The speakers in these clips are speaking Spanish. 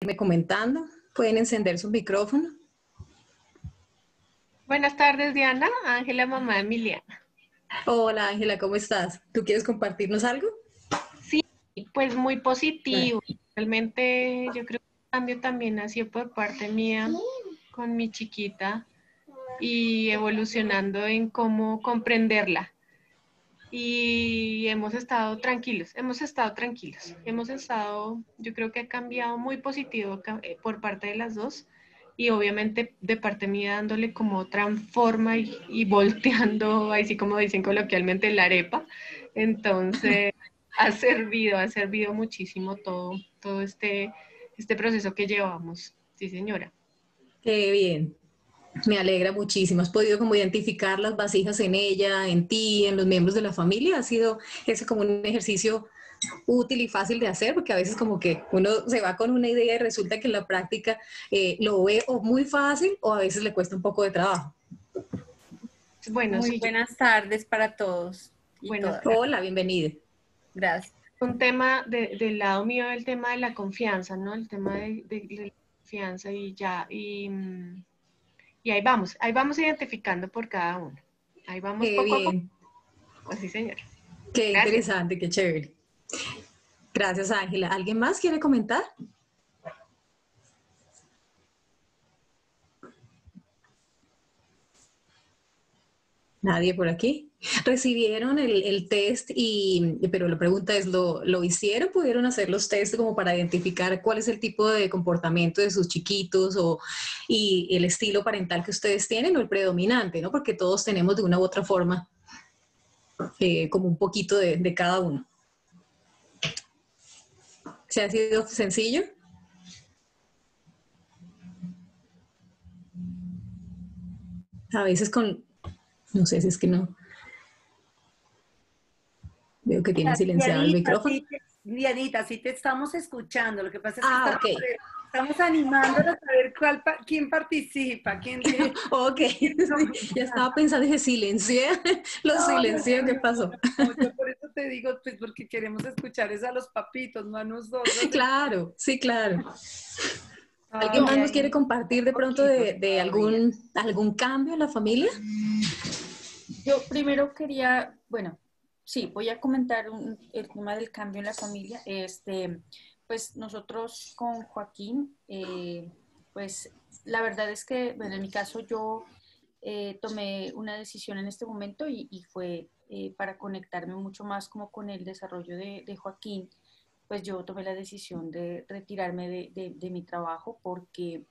irme comentando. Pueden encender su micrófono. Buenas tardes, Diana. Ángela, mamá de Emiliana. Hola, Ángela, ¿cómo estás? ¿Tú quieres compartirnos algo? Sí, pues muy positivo. Realmente yo creo que el cambio también ha sido por parte mía con mi chiquita y evolucionando en cómo comprenderla y hemos estado tranquilos, hemos estado tranquilos, hemos estado, yo creo que ha cambiado muy positivo eh, por parte de las dos y obviamente de parte mía dándole como otra forma y, volteando, así como dicen coloquialmente, la arepa. Entonces, ha servido, ha servido muchísimo todo, todo este, este proceso que llevamos. Sí, señora. Qué bien. Me alegra muchísimo. ¿Has podido como identificar las vasijas en ella, en ti, en los miembros de la familia? ¿Ha sido ese como un ejercicio útil y fácil de hacer? Porque a veces como que uno se va con una idea y resulta que en la práctica eh, lo ve o muy fácil o a veces le cuesta un poco de trabajo. Bueno, muy buenas tardes para todos. Bueno, hola, bienvenida. Gracias. Un tema del lado mío, el tema de la confianza, ¿no? El tema de, la confianza y ya, y... Mm, y ahí vamos, ahí vamos identificando por cada uno. Ahí vamos qué poco bien. Así, señor. Qué interesante, qué chévere. Gracias, Ángela. ¿Alguien más quiere comentar? Nadie por aquí. Recibieron el, test y, pero la pregunta es, ¿lo, ¿lo, hicieron? ¿Pudieron hacer los test como para identificar cuál es el tipo de comportamiento de sus chiquitos o, y el estilo parental que ustedes tienen o el predominante, ¿no? Porque todos tenemos de una u otra forma eh, como un poquito de, de cada uno. ¿Se ha sido sencillo? A veces con, no sé si es que no. Veo que tiene silenciado el micrófono. Dianita, sí te estamos escuchando. Lo que pasa es que ah, estamos, estamos animándonos a saber cuál, quién participa, quién... ok, ya estaba pensando, dije, silencié, lo silencié, ¿qué pasó? yo por eso te digo, pues porque queremos escuchar es a los papitos, no a nosotros. Claro, sí, claro. ¿Alguien más nos quiere compartir de pronto de, algún, algún cambio en la familia? Yo primero quería, bueno, sí, voy a comentar el tema del cambio en la familia. Este, pues nosotros con Joaquín, eh, pues la verdad es que, bueno, en mi caso yo eh, tomé una decisión en este momento y, fue eh, para conectarme mucho más como con el desarrollo de, Joaquín, pues yo tomé la decisión de retirarme de mi trabajo porque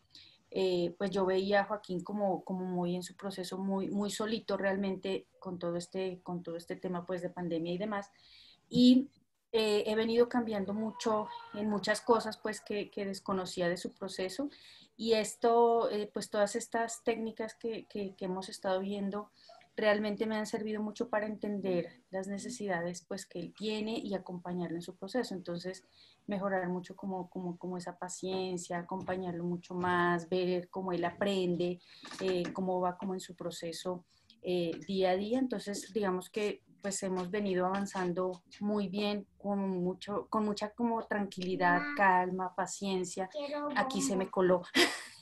eh, pues yo veía a Joaquín como, como muy en su proceso, muy, muy solito realmente con todo, este, con todo este tema pues de pandemia y demás. Y eh, he venido cambiando mucho en muchas cosas pues que, que desconocía de su proceso y esto, eh, pues todas estas técnicas que, que, que hemos estado viendo realmente me han servido mucho para entender las necesidades pues que él tiene y acompañarle en su proceso. Entonces, mejorar mucho como, como, como esa paciencia, acompañarlo mucho más, ver cómo él aprende, eh, cómo va como en su proceso eh, día a día. Entonces, digamos que pues hemos venido avanzando muy bien, con, mucho, con mucha como tranquilidad, calma, paciencia. Aquí se me coló.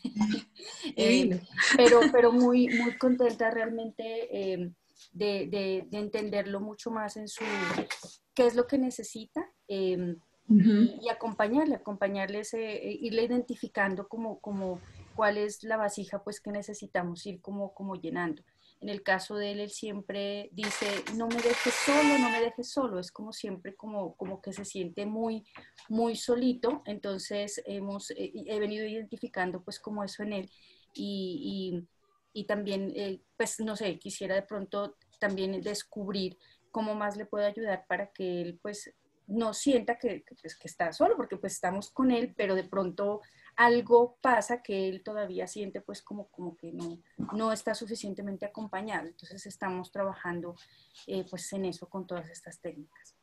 Eh, pero, pero muy, muy contenta realmente de, de, de, entenderlo mucho más en su, qué es lo que necesita y acompañarle, acompañarle, ese, eh, irle identificando como, como cuál es la vasija pues que necesitamos ir como, como llenando. En el caso de él, él siempre dice, no me dejes solo, no me dejes solo, es como siempre como, como que se siente muy, muy solito, entonces hemos, eh, he venido identificando pues como eso en él. Y, y, y también, eh, pues no sé, quisiera de pronto también descubrir cómo más le puedo ayudar para que él pues no sienta que, pues, que, está solo, porque pues estamos con él, pero de pronto algo pasa que él todavía siente pues como, como que no, no está suficientemente acompañado. Entonces estamos trabajando eh, pues en eso con todas estas técnicas.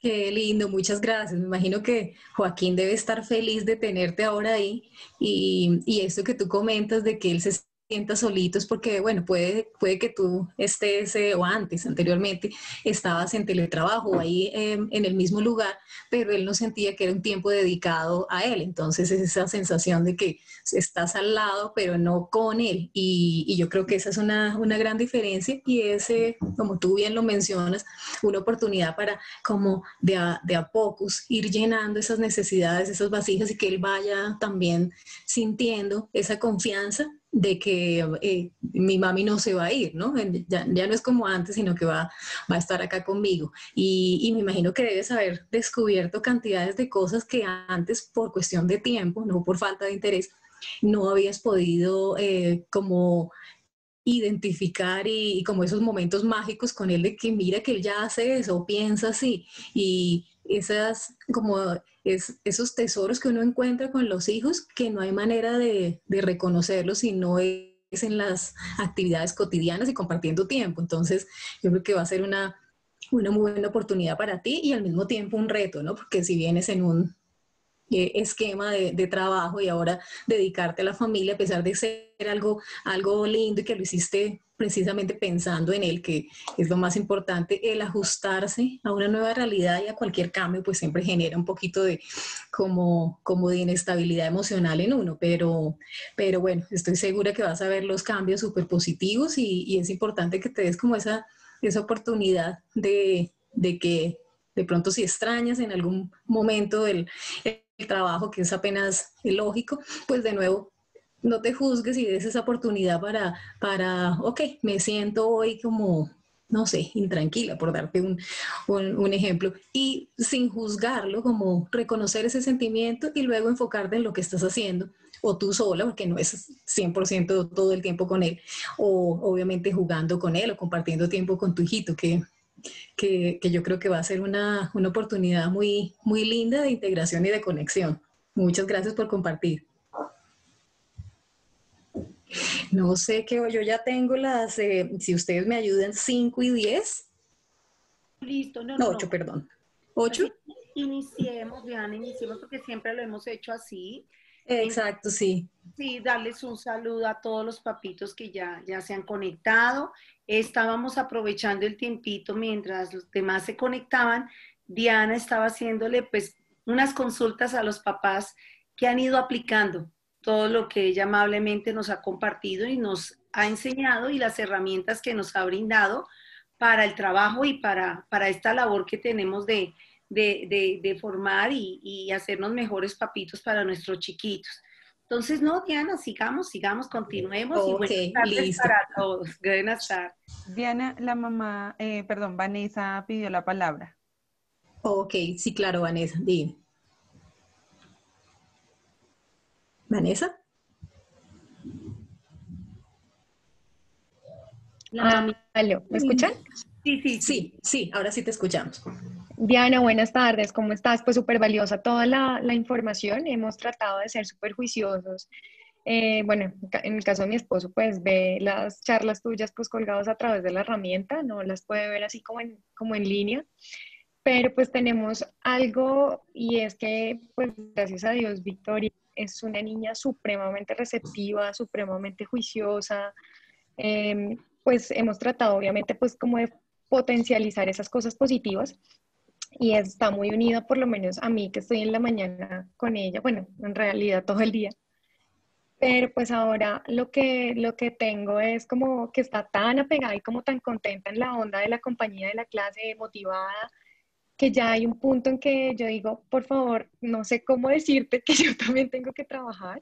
Qué lindo, muchas gracias. Me imagino que Joaquín debe estar feliz de tenerte ahora ahí y, y eso que tú comentas de que él se sientas solitos porque, bueno, puede, puede que tú estés eh, o antes, anteriormente, estabas en teletrabajo ahí em, en el mismo lugar, pero él no sentía que era un tiempo dedicado a él. Entonces es esa sensación de que estás al lado, pero no con él. Y, y yo creo que esa es una, una gran diferencia y ese, como tú bien lo mencionas, una oportunidad para como de a, de a pocos ir llenando esas necesidades, esas vasijas y que él vaya también sintiendo esa confianza de que eh, mi mami no se va a ir, ¿no? Ya, ya, no es como antes, sino que va, va a estar acá conmigo. Y, y, me imagino que debes haber descubierto cantidades de cosas que antes, por cuestión de tiempo, no por falta de interés, no habías podido eh, como identificar y, y, como esos momentos mágicos con él de que mira que él ya hace eso, piensa así. Y esas como es, esos tesoros que uno encuentra con los hijos que no hay manera de, de reconocerlos si no es en las actividades cotidianas y compartiendo tiempo. Entonces, yo creo que va a ser una, una muy buena oportunidad para ti y al mismo tiempo un reto, ¿no? Porque si vienes en un eh, esquema de, de, trabajo y ahora dedicarte a la familia, a pesar de ser algo, algo lindo y que lo hiciste precisamente pensando en él, que es lo más importante, el ajustarse a una nueva realidad y a cualquier cambio, pues siempre genera un poquito de como, como de inestabilidad emocional en uno, pero, pero bueno, estoy segura que vas a ver los cambios súper positivos y, y, es importante que te des como esa, esa oportunidad de, de que de pronto si extrañas en algún momento el, el trabajo, que es apenas lógico, pues de nuevo no te juzgues y des esa oportunidad para, para, ok, me siento hoy como, no sé, intranquila, por darte un, un, un, ejemplo, y sin juzgarlo, como reconocer ese sentimiento y luego enfocarte en lo que estás haciendo, o tú sola, porque no es 100% todo el tiempo con él, o obviamente jugando con él o compartiendo tiempo con tu hijito, que, que, que yo creo que va a ser una, una oportunidad muy, muy linda de integración y de conexión. Muchas gracias por compartir. No sé qué, yo ya tengo las, eh, si ustedes me ayudan, 5 y 10. Listo, no, no. 8, no. perdón. 8. Iniciemos, Diana, iniciemos porque siempre lo hemos hecho así. Exacto, sí. Sí, darles un saludo a todos los papitos que ya, ya se han conectado. Estábamos aprovechando el tiempito mientras los demás se conectaban. Diana estaba haciéndole pues unas consultas a los papás que han ido aplicando todo lo que ella amablemente nos ha compartido y nos ha enseñado y las herramientas que nos ha brindado para el trabajo y para, para esta labor que tenemos de, de, de, de formar y, y, hacernos mejores papitos para nuestros chiquitos. Entonces, no, Diana, sigamos, sigamos, continuemos okay, y buenas tardes listo. para todos. Buenas tardes. Diana, la mamá, eh, perdón, Vanessa pidió la palabra. Ok, sí, claro, Vanessa, dime. Vanessa. Ah, ¿me escuchan? Sí, sí, sí, sí, ahora sí te escuchamos. Diana, buenas tardes, ¿cómo estás? Pues súper valiosa toda la, la, información, hemos tratado de ser súper juiciosos. Eh, bueno, en el caso de mi esposo, pues ve las charlas tuyas pues colgadas a través de la herramienta, no las puede ver así como en, como en línea, pero pues tenemos algo y es que pues gracias a Dios, Victoria es una niña supremamente receptiva, supremamente juiciosa, eh, pues hemos tratado obviamente pues como de potencializar esas cosas positivas y está muy unida por lo menos a mí que estoy en la mañana con ella, bueno, en realidad todo el día. Pero pues ahora lo que, lo que tengo es como que está tan apegada y como tan contenta en la onda de la compañía de la clase, motivada, que ya hay un punto en que yo digo, por favor, no sé cómo decirte que yo también tengo que trabajar.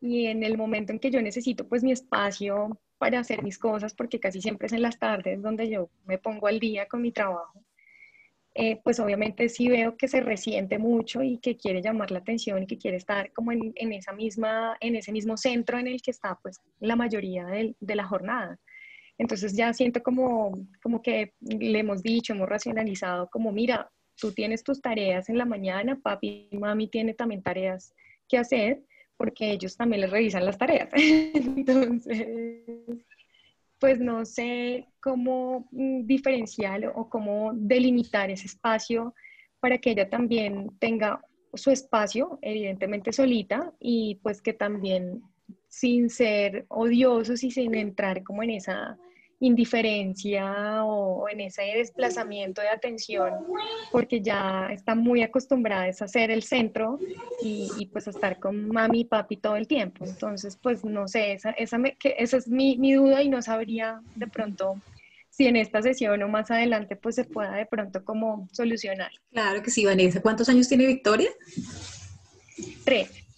Y en el momento en que yo necesito pues mi espacio para hacer mis cosas, porque casi siempre es en las tardes donde yo me pongo al día con mi trabajo, eh, pues obviamente sí veo que se resiente mucho y que quiere llamar la atención y que quiere estar como en, en esa misma, en ese mismo centro en el que está pues la mayoría de, de la jornada. Entonces ya siento como, como que le hemos dicho, hemos racionalizado, como mira, tú tienes tus tareas en la mañana, papi y mami tienen también tareas que hacer, porque ellos también les revisan las tareas. Entonces, pues no sé cómo mm, diferenciar o cómo delimitar ese espacio para que ella también tenga su espacio, evidentemente solita, y pues que también sin ser odiosos y sin entrar como en esa indiferencia o en ese desplazamiento de atención, porque ya está muy acostumbrada a ser el centro y, pues a estar con mami y papi todo el tiempo. Entonces, pues no sé, esa, esa, que, esa es mi, mi duda y no sabría de pronto si en esta sesión o más adelante pues se pueda de pronto como solucionar. Claro que sí, Vanessa. ¿Cuántos años tiene Victoria? Tres.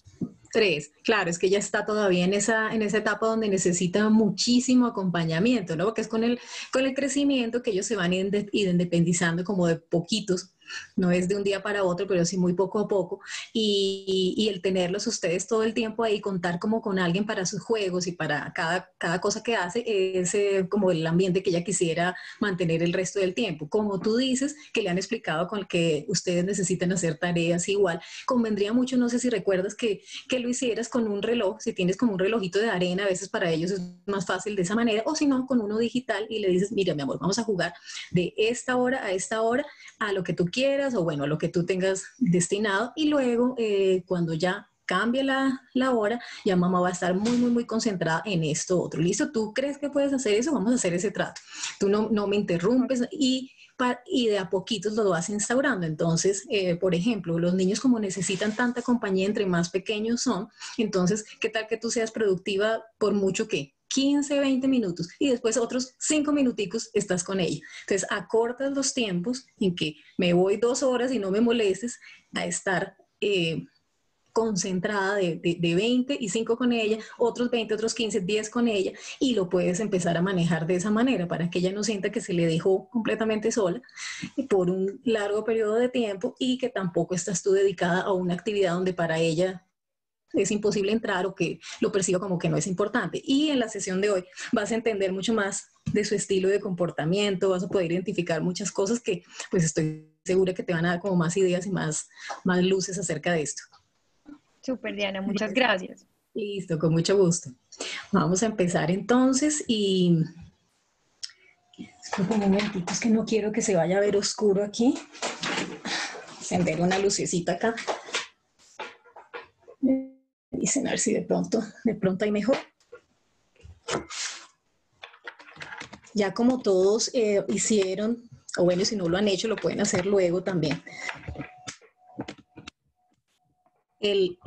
Tres, claro, es que ella está todavía en esa, en esa etapa donde necesita muchísimo acompañamiento, ¿no? Porque es con el, con el crecimiento que ellos se van independizando como de poquitos no es de un día para otro, pero sí muy poco a poco, y, el tenerlos ustedes todo el tiempo ahí, contar como con alguien para sus juegos y para cada, cada cosa que hace, es eh, como el ambiente que ella quisiera mantener el resto del tiempo. Como tú dices, que le han explicado con que ustedes necesitan hacer tareas igual, convendría mucho, no sé si recuerdas que, que lo hicieras con un reloj, si tienes como un relojito de arena, a veces para ellos es más fácil de esa manera, o si no, con uno digital y le dices, mira, mi amor, vamos a jugar de esta hora a esta hora a lo que tú quieras o bueno, lo que tú tengas destinado y luego eh, cuando ya cambie la, la, hora, ya mamá va a estar muy, muy, muy concentrada en esto otro. ¿Listo? ¿Tú crees que puedes hacer eso? Vamos a hacer ese trato. Tú no, no me interrumpes y, y de a poquitos lo vas instaurando. Entonces, eh, por ejemplo, los niños como necesitan tanta compañía entre más pequeños son, entonces, ¿qué tal que tú seas productiva por mucho que 15, 20 minutos y después otros 5 minuticos estás con ella. Entonces, acortas los tiempos en que me voy dos horas y no me molestes a estar eh, concentrada de, de, 20 y 5 con ella, otros 20, otros 15, 10 con ella y lo puedes empezar a manejar de esa manera para que ella no sienta que se le dejó completamente sola por un largo periodo de tiempo y que tampoco estás tú dedicada a una actividad donde para ella es imposible entrar o que lo perciba como que no es importante. Y en la sesión de hoy vas a entender mucho más de su estilo de comportamiento, vas a poder identificar muchas cosas que pues estoy segura que te van a dar como más ideas y más, más luces acerca de esto. Super Diana, muchas gracias. Listo, con mucho gusto. Vamos a empezar entonces y... Un momentito, es que no quiero que se vaya a ver oscuro aquí. Encender una lucecita acá. Dicen a ver si de pronto, de pronto hay mejor. Ya como todos eh, hicieron, o bueno, si no lo han hecho, lo pueden hacer luego también. El,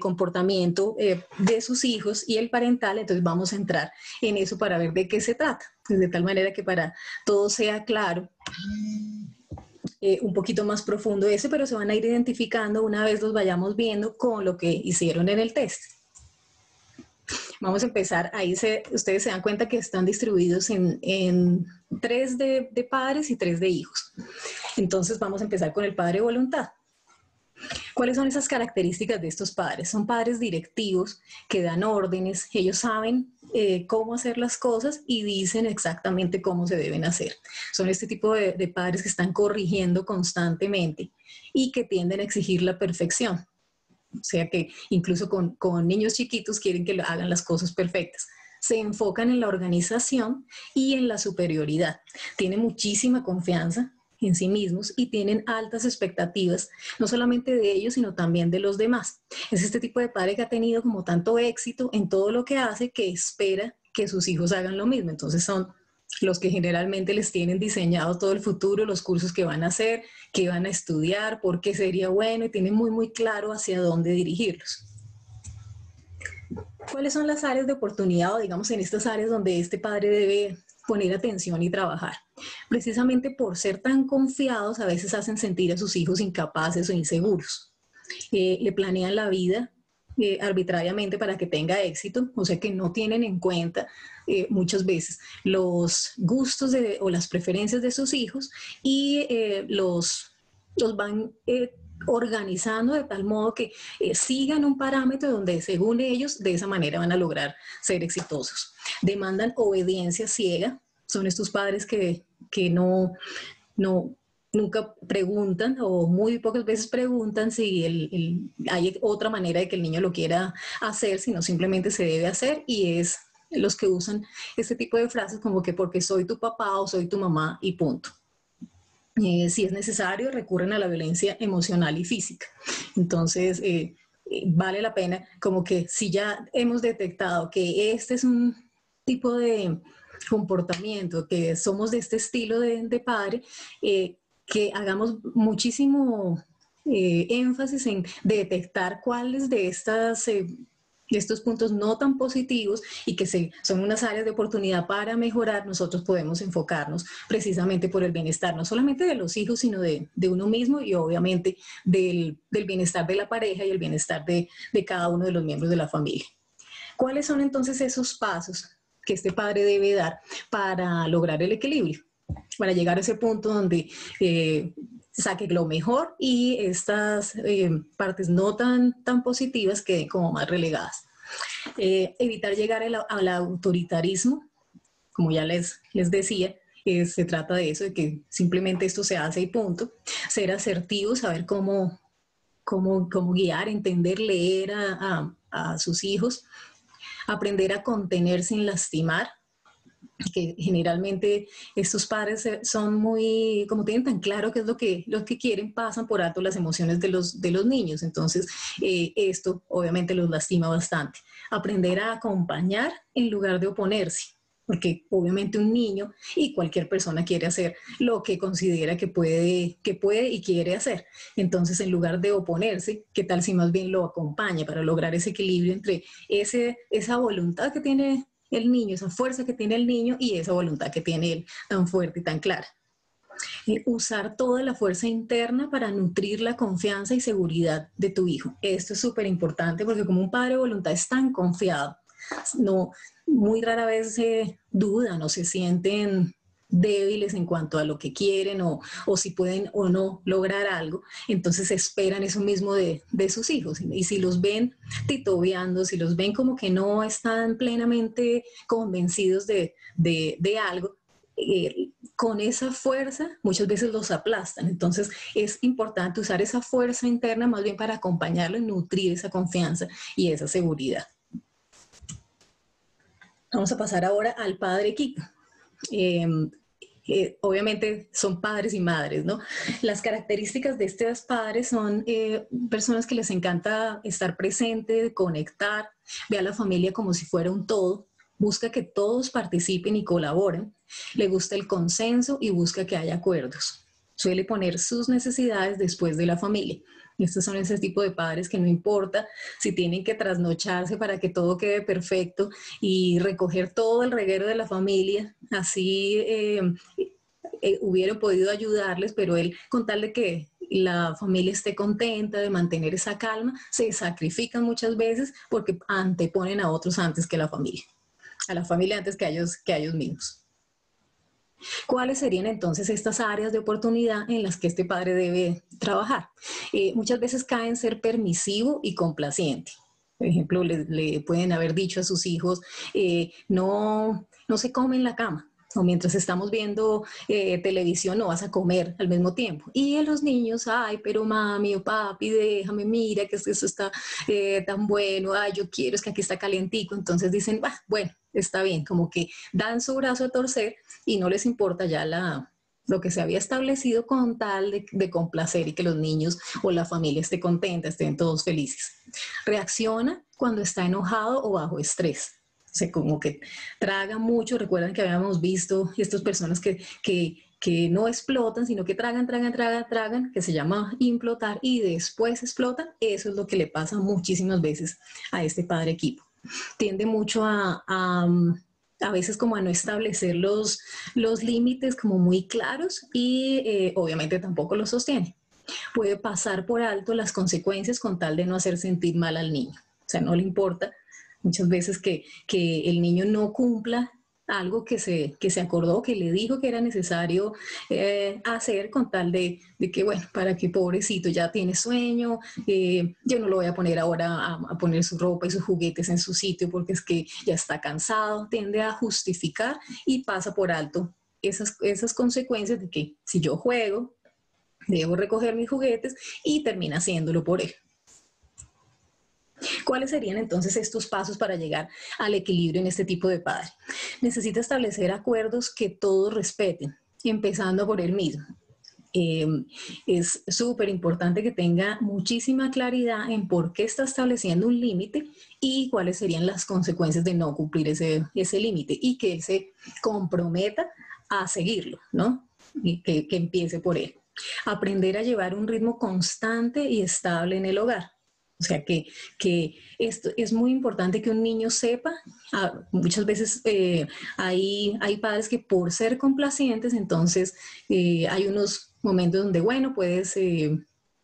comportamiento eh, de sus hijos y el parental, entonces vamos a entrar en eso para ver de qué se trata, pues de tal manera que para todo sea claro eh, un poquito más profundo ese, pero se van a ir identificando una vez los vayamos viendo con lo que hicieron en el test. Vamos a empezar, ahí se, ustedes se dan cuenta que están distribuidos en, en tres de, de padres y tres de hijos. Entonces vamos a empezar con el padre voluntad. ¿Cuáles son esas características de estos padres? Son padres directivos que dan órdenes, ellos saben eh, cómo hacer las cosas y dicen exactamente cómo se deben hacer. Son este tipo de, padres que están corrigiendo constantemente y que tienden a exigir la perfección. O sea que incluso con, con niños chiquitos quieren que hagan las cosas perfectas se enfocan en la organización y en la superioridad. Tienen muchísima confianza en sí mismos y tienen altas expectativas, no solamente de ellos, sino también de los demás. Es este tipo de padre que ha tenido como tanto éxito en todo lo que hace que espera que sus hijos hagan lo mismo. Entonces son los que generalmente les tienen diseñado todo el futuro, los cursos que van a hacer, que van a estudiar, por qué sería bueno y tienen muy, muy claro hacia dónde dirigirlos. ¿Cuáles son las áreas de oportunidad o digamos en estas áreas donde este padre debe poner atención y trabajar. Precisamente por ser tan confiados, a veces hacen sentir a sus hijos incapaces o inseguros. Eh, le planean la vida eh, arbitrariamente para que tenga éxito, o sea que no tienen en cuenta eh, muchas veces los gustos o las preferencias de sus hijos y los, los van organizando de tal modo que sigan un parámetro donde según ellos de esa manera van a lograr ser exitosos demandan obediencia ciega. Son estos padres que, no, no, nunca preguntan o muy pocas veces preguntan si hay otra manera de que el niño lo quiera hacer, sino simplemente se debe hacer y es los que usan este tipo de frases como que porque soy tu papá o soy tu mamá y punto. Eh, si es necesario, recurren a la violencia emocional y física. Entonces, eh, eh, vale la pena como que si ya hemos detectado que este es un tipo de comportamiento, que somos de este estilo de, padre, que hagamos muchísimo énfasis en detectar cuáles de estas estos puntos no tan positivos y que se, son unas áreas de oportunidad para mejorar, nosotros podemos enfocarnos precisamente por el bienestar, no solamente de los hijos, sino de, uno mismo y obviamente del, bienestar de la pareja y el bienestar de, cada uno de los miembros de la familia. ¿Cuáles son entonces esos pasos que este padre debe dar para lograr el equilibrio? para llegar a ese punto donde eh, saque lo mejor y estas eh, partes no tan, tan positivas queden como más relegadas. Eh, evitar llegar al, autoritarismo, como ya les, les decía, se trata de eso, de que simplemente esto se hace y punto. Ser asertivo, saber cómo, cómo, cómo guiar, entender, leer a, a, a sus hijos, aprender a contener sin lastimar, que generalmente estos padres eh, son muy, como tienen tan claro qué es lo que, lo que quieren, pasan por alto las emociones de los, de los niños. Entonces, eh, esto obviamente los lastima bastante. Aprender a acompañar en lugar de oponerse, porque obviamente un niño y cualquier persona quiere hacer lo que considera que puede, que puede y quiere hacer. Entonces, en lugar de oponerse, ¿qué tal si más bien lo acompaña para lograr ese equilibrio entre ese, esa voluntad que tiene el niño, esa fuerza que tiene el niño y esa voluntad que tiene él tan fuerte y tan clara. usar toda la fuerza interna para nutrir la confianza y seguridad de tu hijo. Esto es súper importante porque como un padre de voluntad es tan confiado, no, muy rara vez se duda, no se sienten débiles en cuanto a lo que quieren o, si pueden o no lograr algo, entonces esperan eso mismo de, sus hijos. Y si los ven titubeando, si los ven como que no están plenamente convencidos de, algo, eh, con esa fuerza muchas veces los aplastan. Entonces es importante usar esa fuerza interna más bien para acompañarlo y nutrir esa confianza y esa seguridad. Vamos a pasar ahora al padre Kiko. Em, obviamente son padres y madres, ¿no? Las características de estos padres son eh, personas que les encanta estar presente, conectar, ve a la familia como si fuera un todo, busca que todos participen y colaboren, le gusta el consenso y busca que haya acuerdos. Suele poner sus necesidades después de la familia. Estos son ese tipo de padres que no importa si tienen que trasnocharse para que todo quede perfecto y recoger todo el reguero de la familia, así eh, eh, hubieran podido ayudarles, pero él con tal de que la familia esté contenta, de mantener esa calma, se sacrifican muchas veces porque anteponen a otros antes que la familia, a la familia antes que a ellos, que a ellos mismos. ¿Cuáles serían entonces estas áreas de oportunidad en las que este padre debe trabajar? Eh, muchas veces caen ser permisivo y complaciente. Por ejemplo, le, pueden haber dicho a sus hijos, eh, no, no se come en la cama, o mientras estamos viendo eh, televisión no vas a comer al mismo tiempo. Y los niños, ay, pero mami o papi, déjame, mira que eso está tan bueno, ay, yo quiero, es que aquí está calientico. Entonces dicen, bueno, está bien, como que dan su brazo a torcer y no les importa ya la, lo que se había establecido con tal de, complacer y que los niños o la familia esté contenta, estén todos felices. Reacciona cuando está enojado o bajo estrés. O sea, como que traga mucho. Recuerdan que habíamos visto estas personas que, que, que no explotan, sino que tragan, tragan, tragan, tragan, que se llama implotar y después explotan. Eso es lo que le pasa muchísimas veces a este padre equipo tiende mucho a, a, veces como a no establecer los, los límites como muy claros y eh, obviamente tampoco los sostiene. Puede pasar por alto las consecuencias con tal de no hacer sentir mal al niño. O sea, no le importa muchas veces que, que el niño no cumpla algo que se, que se acordó, que le dijo que era necesario eh, hacer con tal de, que, bueno, para que pobrecito ya tiene sueño, eh, yo no lo voy a poner ahora a, poner su ropa y sus juguetes en su sitio porque es que ya está cansado, tiende a justificar y pasa por alto esas, esas consecuencias de que si yo juego, debo recoger mis juguetes y termina haciéndolo por él. ¿Cuáles serían entonces estos pasos para llegar al equilibrio en este tipo de padre? Necesita establecer acuerdos que todos respeten, empezando por él mismo. Em, es súper importante que tenga muchísima claridad en por qué está estableciendo un límite y cuáles serían las consecuencias de no cumplir ese, ese límite y que él se comprometa a seguirlo, ¿no? Y que, que empiece por él. Aprender a llevar un ritmo constante y estable en el hogar. O sea que, que esto es muy importante que un niño sepa. Ah, muchas veces eh, hay, hay padres que por ser complacientes, entonces eh, hay unos momentos donde, bueno, puedes, eh,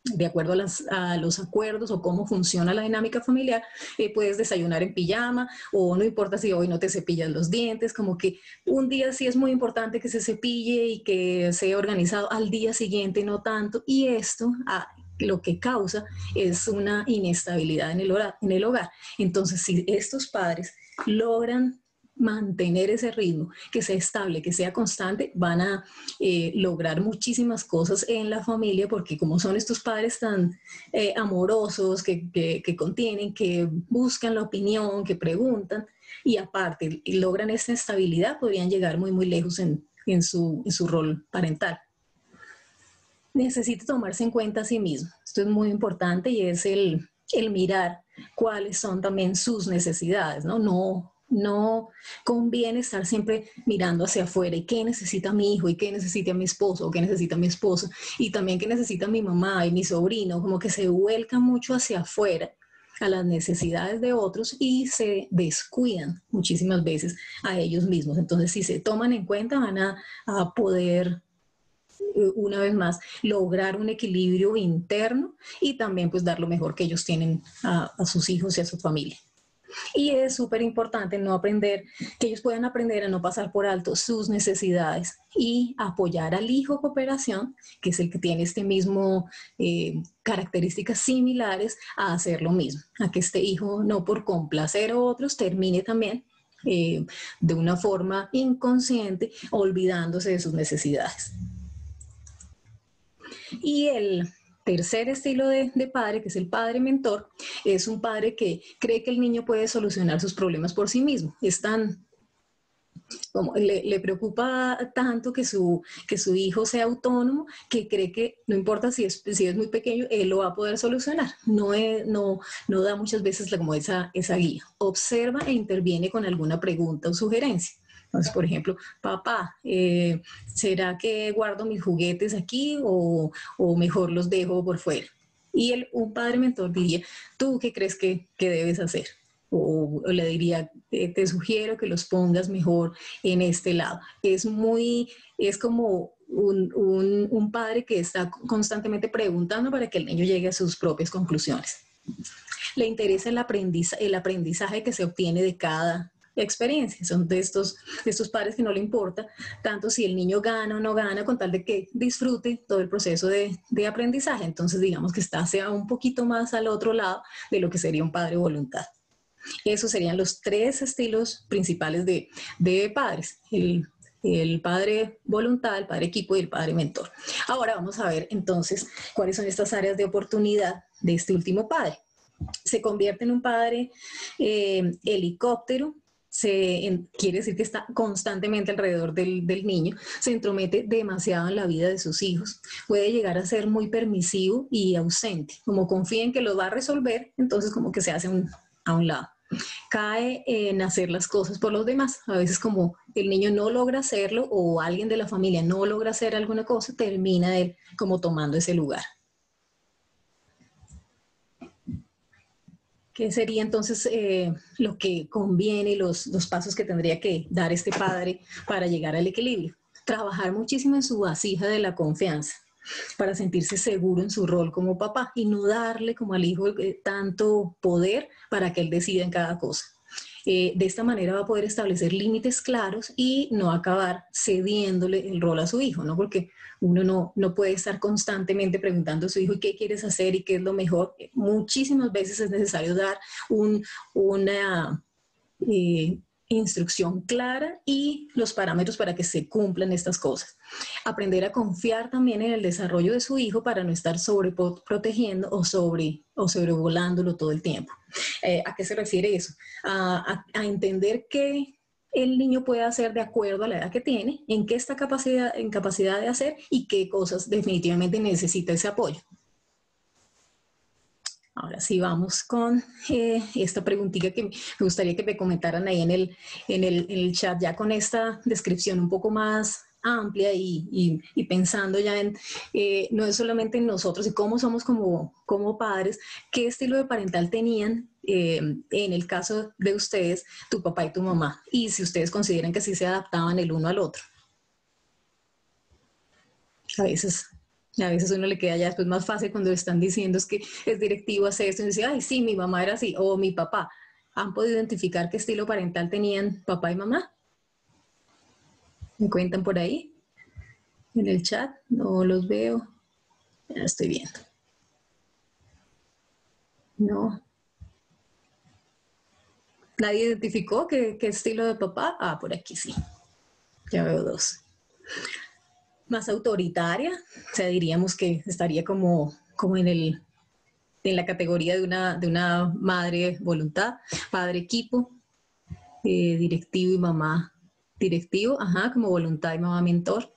de acuerdo a, los acuerdos o cómo funciona la dinámica familiar, eh, puedes desayunar en pijama o no importa si hoy no te cepillas los dientes, como que un día sí es muy importante que se cepille y que sea organizado, al día siguiente no tanto. Y esto... Ah, lo que causa es una inestabilidad en el, hogar. Entonces, si estos padres logran mantener ese ritmo, que sea estable, que sea constante, van a eh, lograr muchísimas cosas en la familia, porque como son estos padres tan eh, amorosos, que, contienen, que buscan la opinión, que preguntan, y aparte logran esta estabilidad, podrían llegar muy, muy lejos en su rol parental. Necesita tomarse en cuenta a sí mismo. Esto es muy importante y es el, el mirar cuáles son también sus necesidades, ¿no? No no conviene estar siempre mirando hacia afuera y qué necesita mi hijo y qué necesita mi esposo o qué necesita mi esposa y también qué necesita mi mamá y mi sobrino, como que se vuelca mucho hacia afuera a las necesidades de otros y se descuidan muchísimas veces a ellos mismos. Entonces, si se toman en cuenta, van a, poder eh, una vez más lograr un equilibrio interno y también pues dar lo mejor que ellos tienen a sus hijos y a su familia. Y es súper importante no aprender, que ellos puedan aprender a no pasar por alto sus necesidades y apoyar al hijo cooperación, que es el que tiene este mismo eh, características similares, a hacer lo mismo, a que este hijo no por complacer a otros termine también eh, de una forma inconsciente olvidándose de sus necesidades. Y el tercer estilo de, padre, que es el padre mentor, es un padre que cree que el niño puede solucionar sus problemas por sí mismo. Es como le, preocupa tanto que su, que su hijo sea autónomo que cree que no importa si es, si es muy pequeño, él lo va a poder solucionar. No, no, no da muchas veces como esa, esa guía. Observa e interviene con alguna pregunta o sugerencia. Entonces, por ejemplo, papá, eh, ¿será que guardo mis juguetes aquí o, mejor los dejo por fuera? Y el, un padre mentor diría, ¿tú qué crees que, debes hacer? O, le diría, te sugiero que los pongas mejor en este lado. Es muy, es como un, un, padre que está constantemente preguntando para que el niño llegue a sus propias conclusiones. Le interesa el, aprendizaje, el aprendizaje que se obtiene de cada, experiencia. Son de estos, estos padres que no le importa tanto si el niño gana o no gana, con tal de que disfrute todo el proceso de, aprendizaje. Entonces, digamos que está sea un poquito más al otro lado de lo que sería un padre voluntad. Esos serían los tres estilos principales de, de padres. El, el padre voluntad, el padre equipo y el padre mentor. Ahora vamos a ver entonces cuáles son estas áreas de oportunidad de este último padre. Se convierte en un padre eh, helicóptero se, quiere decir que está constantemente alrededor del, niño, se entromete demasiado en la vida de sus hijos, puede llegar a ser muy permisivo y ausente, como confía en que lo va a resolver, entonces como que se hace a un lado. Cae en hacer las cosas por los demás. A veces como el niño no logra hacerlo o alguien de la familia no logra hacer alguna cosa, termina él como tomando ese lugar. ¿Qué sería entonces eh, lo que conviene los, los pasos que tendría que dar este padre para llegar al equilibrio? Trabajar muchísimo en su vasija de la confianza para sentirse seguro en su rol como papá y no darle como al hijo eh, tanto poder para que él decida en cada cosa. Eh, de esta manera va a poder establecer límites claros y no acabar cediéndole el rol a su hijo, ¿no? Porque uno no, no puede estar constantemente preguntando a su hijo qué quieres hacer y qué es lo mejor. Muchísimas veces es necesario dar un, una... Eh, instrucción clara y los parámetros para que se cumplan estas cosas. Aprender a confiar también en el desarrollo de su hijo para no estar sobreprotegiendo o, sobre, o sobrevolándolo todo el tiempo. Eh, ¿A qué se refiere eso? A, entender que el niño puede hacer de acuerdo a la edad que tiene, en qué está capacidad, en capacidad de hacer y qué cosas definitivamente necesita ese apoyo. Ahora sí vamos con eh, esta preguntita que me gustaría que me comentaran ahí en el, en el, chat, ya con esta descripción un poco más amplia y, y, pensando ya en, eh, no es solamente en nosotros y cómo somos como, como padres, qué estilo de parental tenían eh, en el caso de ustedes, tu papá y tu mamá, y si ustedes consideran que sí se adaptaban el uno al otro. A veces a veces uno le queda ya después más fácil cuando están diciendo es que es directivo hacer esto y dice, ay, sí, mi mamá era así, o mi papá. ¿Han podido identificar qué estilo parental tenían papá y mamá? ¿Me cuentan por ahí? En el chat, no los veo. Ya estoy viendo. No. ¿Nadie identificó qué, qué estilo de papá? Ah, por aquí sí. Ya veo dos más autoritaria, o sea, diríamos que estaría como, como en, el, en la categoría de una, de una madre voluntad, padre equipo, eh, directivo y mamá directivo, ajá, como voluntad y mamá mentor.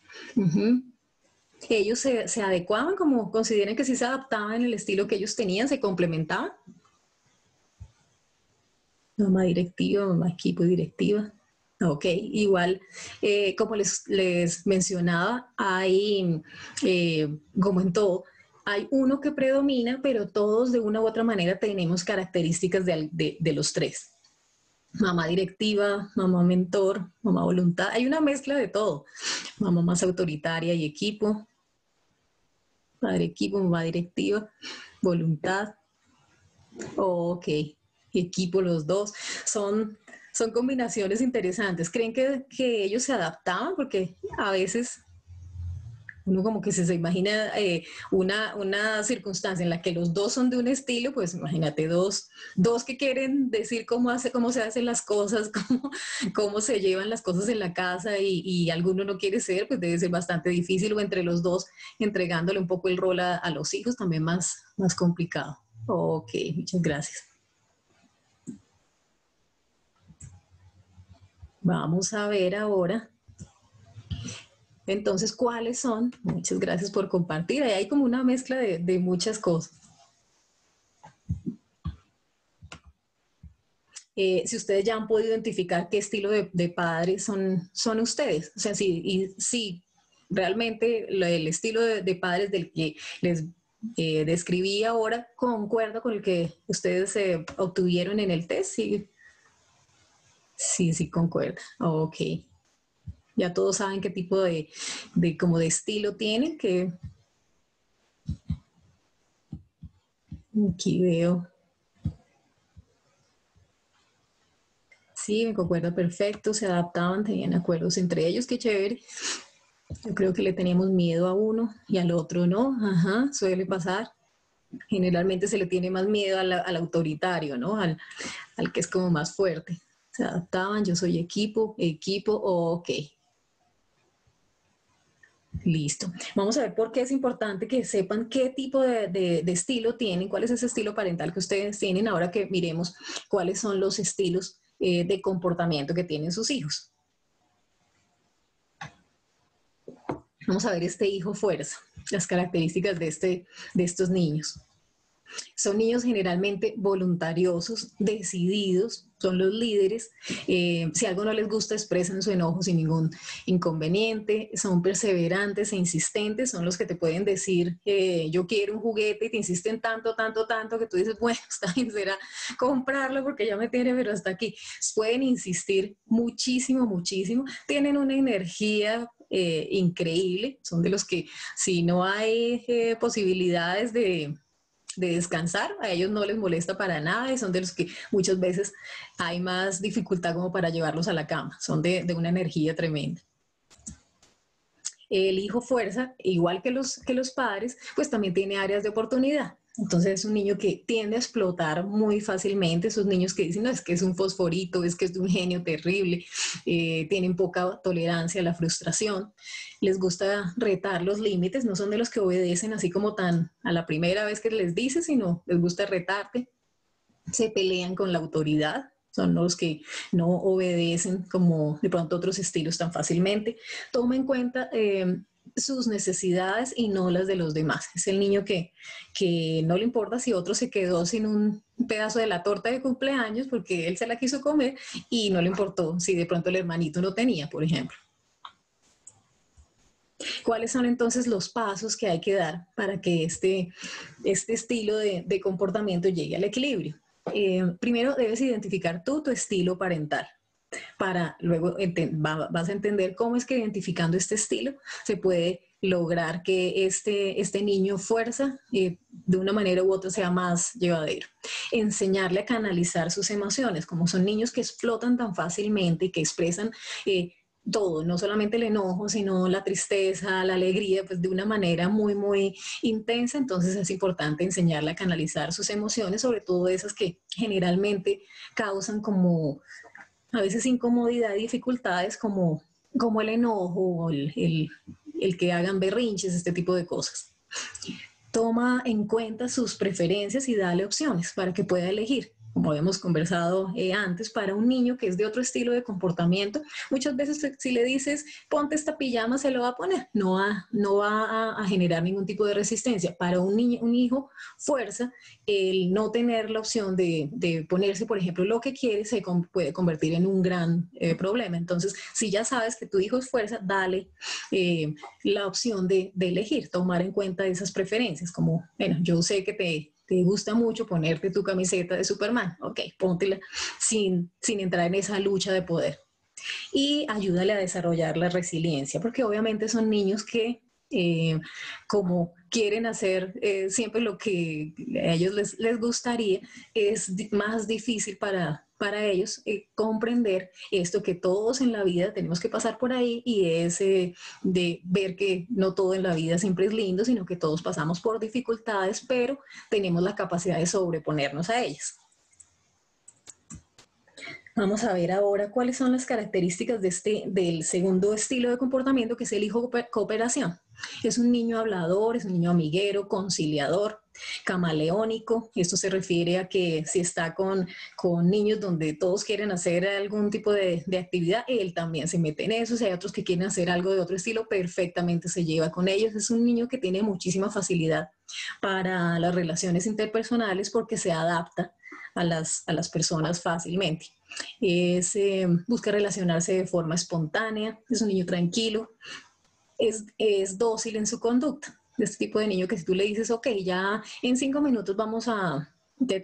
Ellos se, se, adecuaban, como consideran que sí se adaptaban en el estilo que ellos tenían, se complementaban. Mamá directiva, mamá equipo directiva. Ok, igual, eh, como les, les, mencionaba, hay, eh, como en todo, hay uno que predomina, pero todos de una u otra manera tenemos características de, de, los tres. Mamá directiva, mamá mentor, mamá voluntad, hay una mezcla de todo. Mamá más autoritaria y equipo, padre equipo, mamá directiva, voluntad. ok, equipo los dos. Son son combinaciones interesantes. ¿Creen que, ellos se adaptaban? Porque a veces uno como que se, se imagina eh, una, una, circunstancia en la que los dos son de un estilo, pues imagínate dos, dos que quieren decir cómo, hace, cómo se hacen las cosas, cómo, cómo se llevan las cosas en la casa y, y, alguno no quiere ser, pues debe ser bastante difícil o entre los dos entregándole un poco el rol a, a los hijos también más, más complicado. Ok, muchas gracias. Vamos a ver ahora. Entonces, ¿cuáles son? Muchas gracias por compartir. Hay como una mezcla de, muchas cosas. Eh, si ustedes ya han podido identificar qué estilo de, padres son, son ustedes. O sea, si, realmente el estilo de, padres del que les eh, describí ahora concuerda con el que ustedes eh, obtuvieron en el test. Sí, sí, concuerda. Ok. Ya todos saben qué tipo de, de como de estilo tienen, que aquí veo. Sí, me concuerda perfecto, se adaptaban, tenían acuerdos entre ellos, qué chévere. Yo creo que le teníamos miedo a uno y al otro no, ajá, suele pasar. Generalmente se le tiene más miedo al, al autoritario, ¿no? Al, al que es como más fuerte se adaptaban, yo soy equipo, equipo, ok. Listo. Vamos a ver por qué es importante que sepan qué tipo de, estilo tienen, cuál es ese estilo parental que ustedes tienen, ahora que miremos cuáles son los estilos eh, de comportamiento que tienen sus hijos. Vamos a ver este hijo fuerza, las características de, este, de estos niños. Son niños generalmente voluntariosos, decididos, son los líderes. Eh, si algo no les gusta, expresan su enojo sin ningún inconveniente. Son perseverantes e insistentes, son los que te pueden decir, yo quiero un juguete y te insisten tanto, tanto, tanto que tú dices, bueno, está bien, será comprarlo porque ya me tiene, pero hasta aquí. Pueden insistir muchísimo, muchísimo. Tienen una energía eh, increíble, son de los que si no hay eh, posibilidades de de descansar, a ellos no les molesta para nada y son de los que muchas veces hay más dificultad como para llevarlos a la cama, son de, de una energía tremenda. El hijo fuerza, igual que los, que los padres, pues también tiene áreas de oportunidad. Entonces es un niño que tiende a explotar muy fácilmente, esos niños que dicen, no, es que es un fosforito, es que es un genio terrible, eh, tienen poca tolerancia a la frustración, les gusta retar los límites, no son de los que obedecen así como tan a la primera vez que les dices, sino les gusta retarte, se pelean con la autoridad, son los que no obedecen como de pronto otros estilos tan fácilmente. Toma en cuenta eh, sus necesidades y no las de los demás. Es el niño que, que no le importa si otro se quedó sin un pedazo de la torta de cumpleaños porque él se la quiso comer y no le importó si de pronto el hermanito no tenía, por ejemplo. ¿Cuáles son entonces los pasos que hay que dar para que este, este estilo de, comportamiento llegue al equilibrio? Eh, primero debes identificar tú tu estilo parental para luego vas a entender cómo es que identificando este estilo se puede lograr que este, este niño fuerza eh, de una manera u otra sea más llevadero. Enseñarle a canalizar sus emociones, como son niños que explotan tan fácilmente y que expresan eh, todo, no solamente el enojo, sino la tristeza, la alegría, pues de una manera muy, muy intensa. Entonces es importante enseñarle a canalizar sus emociones, sobre todo esas que generalmente causan como a veces incomodidad y dificultades como, como el enojo o el, el que hagan berrinches, este tipo de cosas. Toma en cuenta sus preferencias y dale opciones para que pueda elegir como hemos conversado eh, antes, para un niño que es de otro estilo de comportamiento, muchas veces si le dices, ponte esta pijama, se lo va a poner, no va, no va a, generar ningún tipo de resistencia. Para un, niño, un hijo, fuerza, el no tener la opción de, de ponerse, por ejemplo, lo que quiere, se puede convertir en un gran eh, problema. Entonces, si ya sabes que tu hijo es fuerza, dale eh, la opción de, de elegir, tomar en cuenta esas preferencias, como, bueno, yo sé que te te gusta mucho ponerte tu camiseta de Superman, ok, póntela sin, sin entrar en esa lucha de poder. Y ayúdale a desarrollar la resiliencia, porque obviamente son niños que eh, como quieren hacer eh, siempre lo que a ellos les, les gustaría, es más difícil para, para ellos eh, comprender esto que todos en la vida tenemos que pasar por ahí y es de ver que no todo en la vida siempre es lindo, sino que todos pasamos por dificultades, pero tenemos la capacidad de sobreponernos a ellas. Vamos a ver ahora cuáles son las características de este, del segundo estilo de comportamiento, que es el hijo cooperación. Es un niño hablador, es un niño amiguero, conciliador, camaleónico. Esto se refiere a que si está con, con niños donde todos quieren hacer algún tipo de, de, actividad, él también se mete en eso. Si hay otros que quieren hacer algo de otro estilo, perfectamente se lleva con ellos. Es un niño que tiene muchísima facilidad para las relaciones interpersonales porque se adapta a las, a las personas fácilmente es, eh, busca relacionarse de forma espontánea, es un niño tranquilo, es, es dócil en su conducta. Este tipo de niño que si tú le dices, ok, ya en cinco minutos vamos a,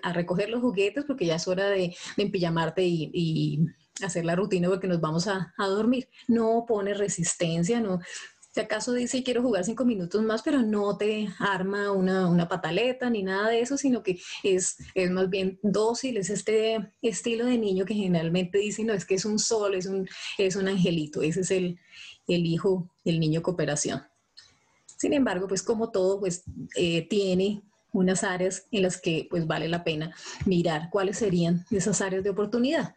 a recoger los juguetes porque ya es hora de, de empillamarte y, y hacer la rutina porque nos vamos a, a, dormir. No pone resistencia, no, si acaso dice quiero jugar cinco minutos más, pero no te arma una, una pataleta ni nada de eso, sino que es, es más bien dócil, es este estilo de niño que generalmente dice, no, es que es un sol, es un, es un angelito, ese es el, el hijo del niño cooperación. Sin embargo, pues como todo, pues eh, tiene unas áreas en las que pues vale la pena mirar cuáles serían esas áreas de oportunidad.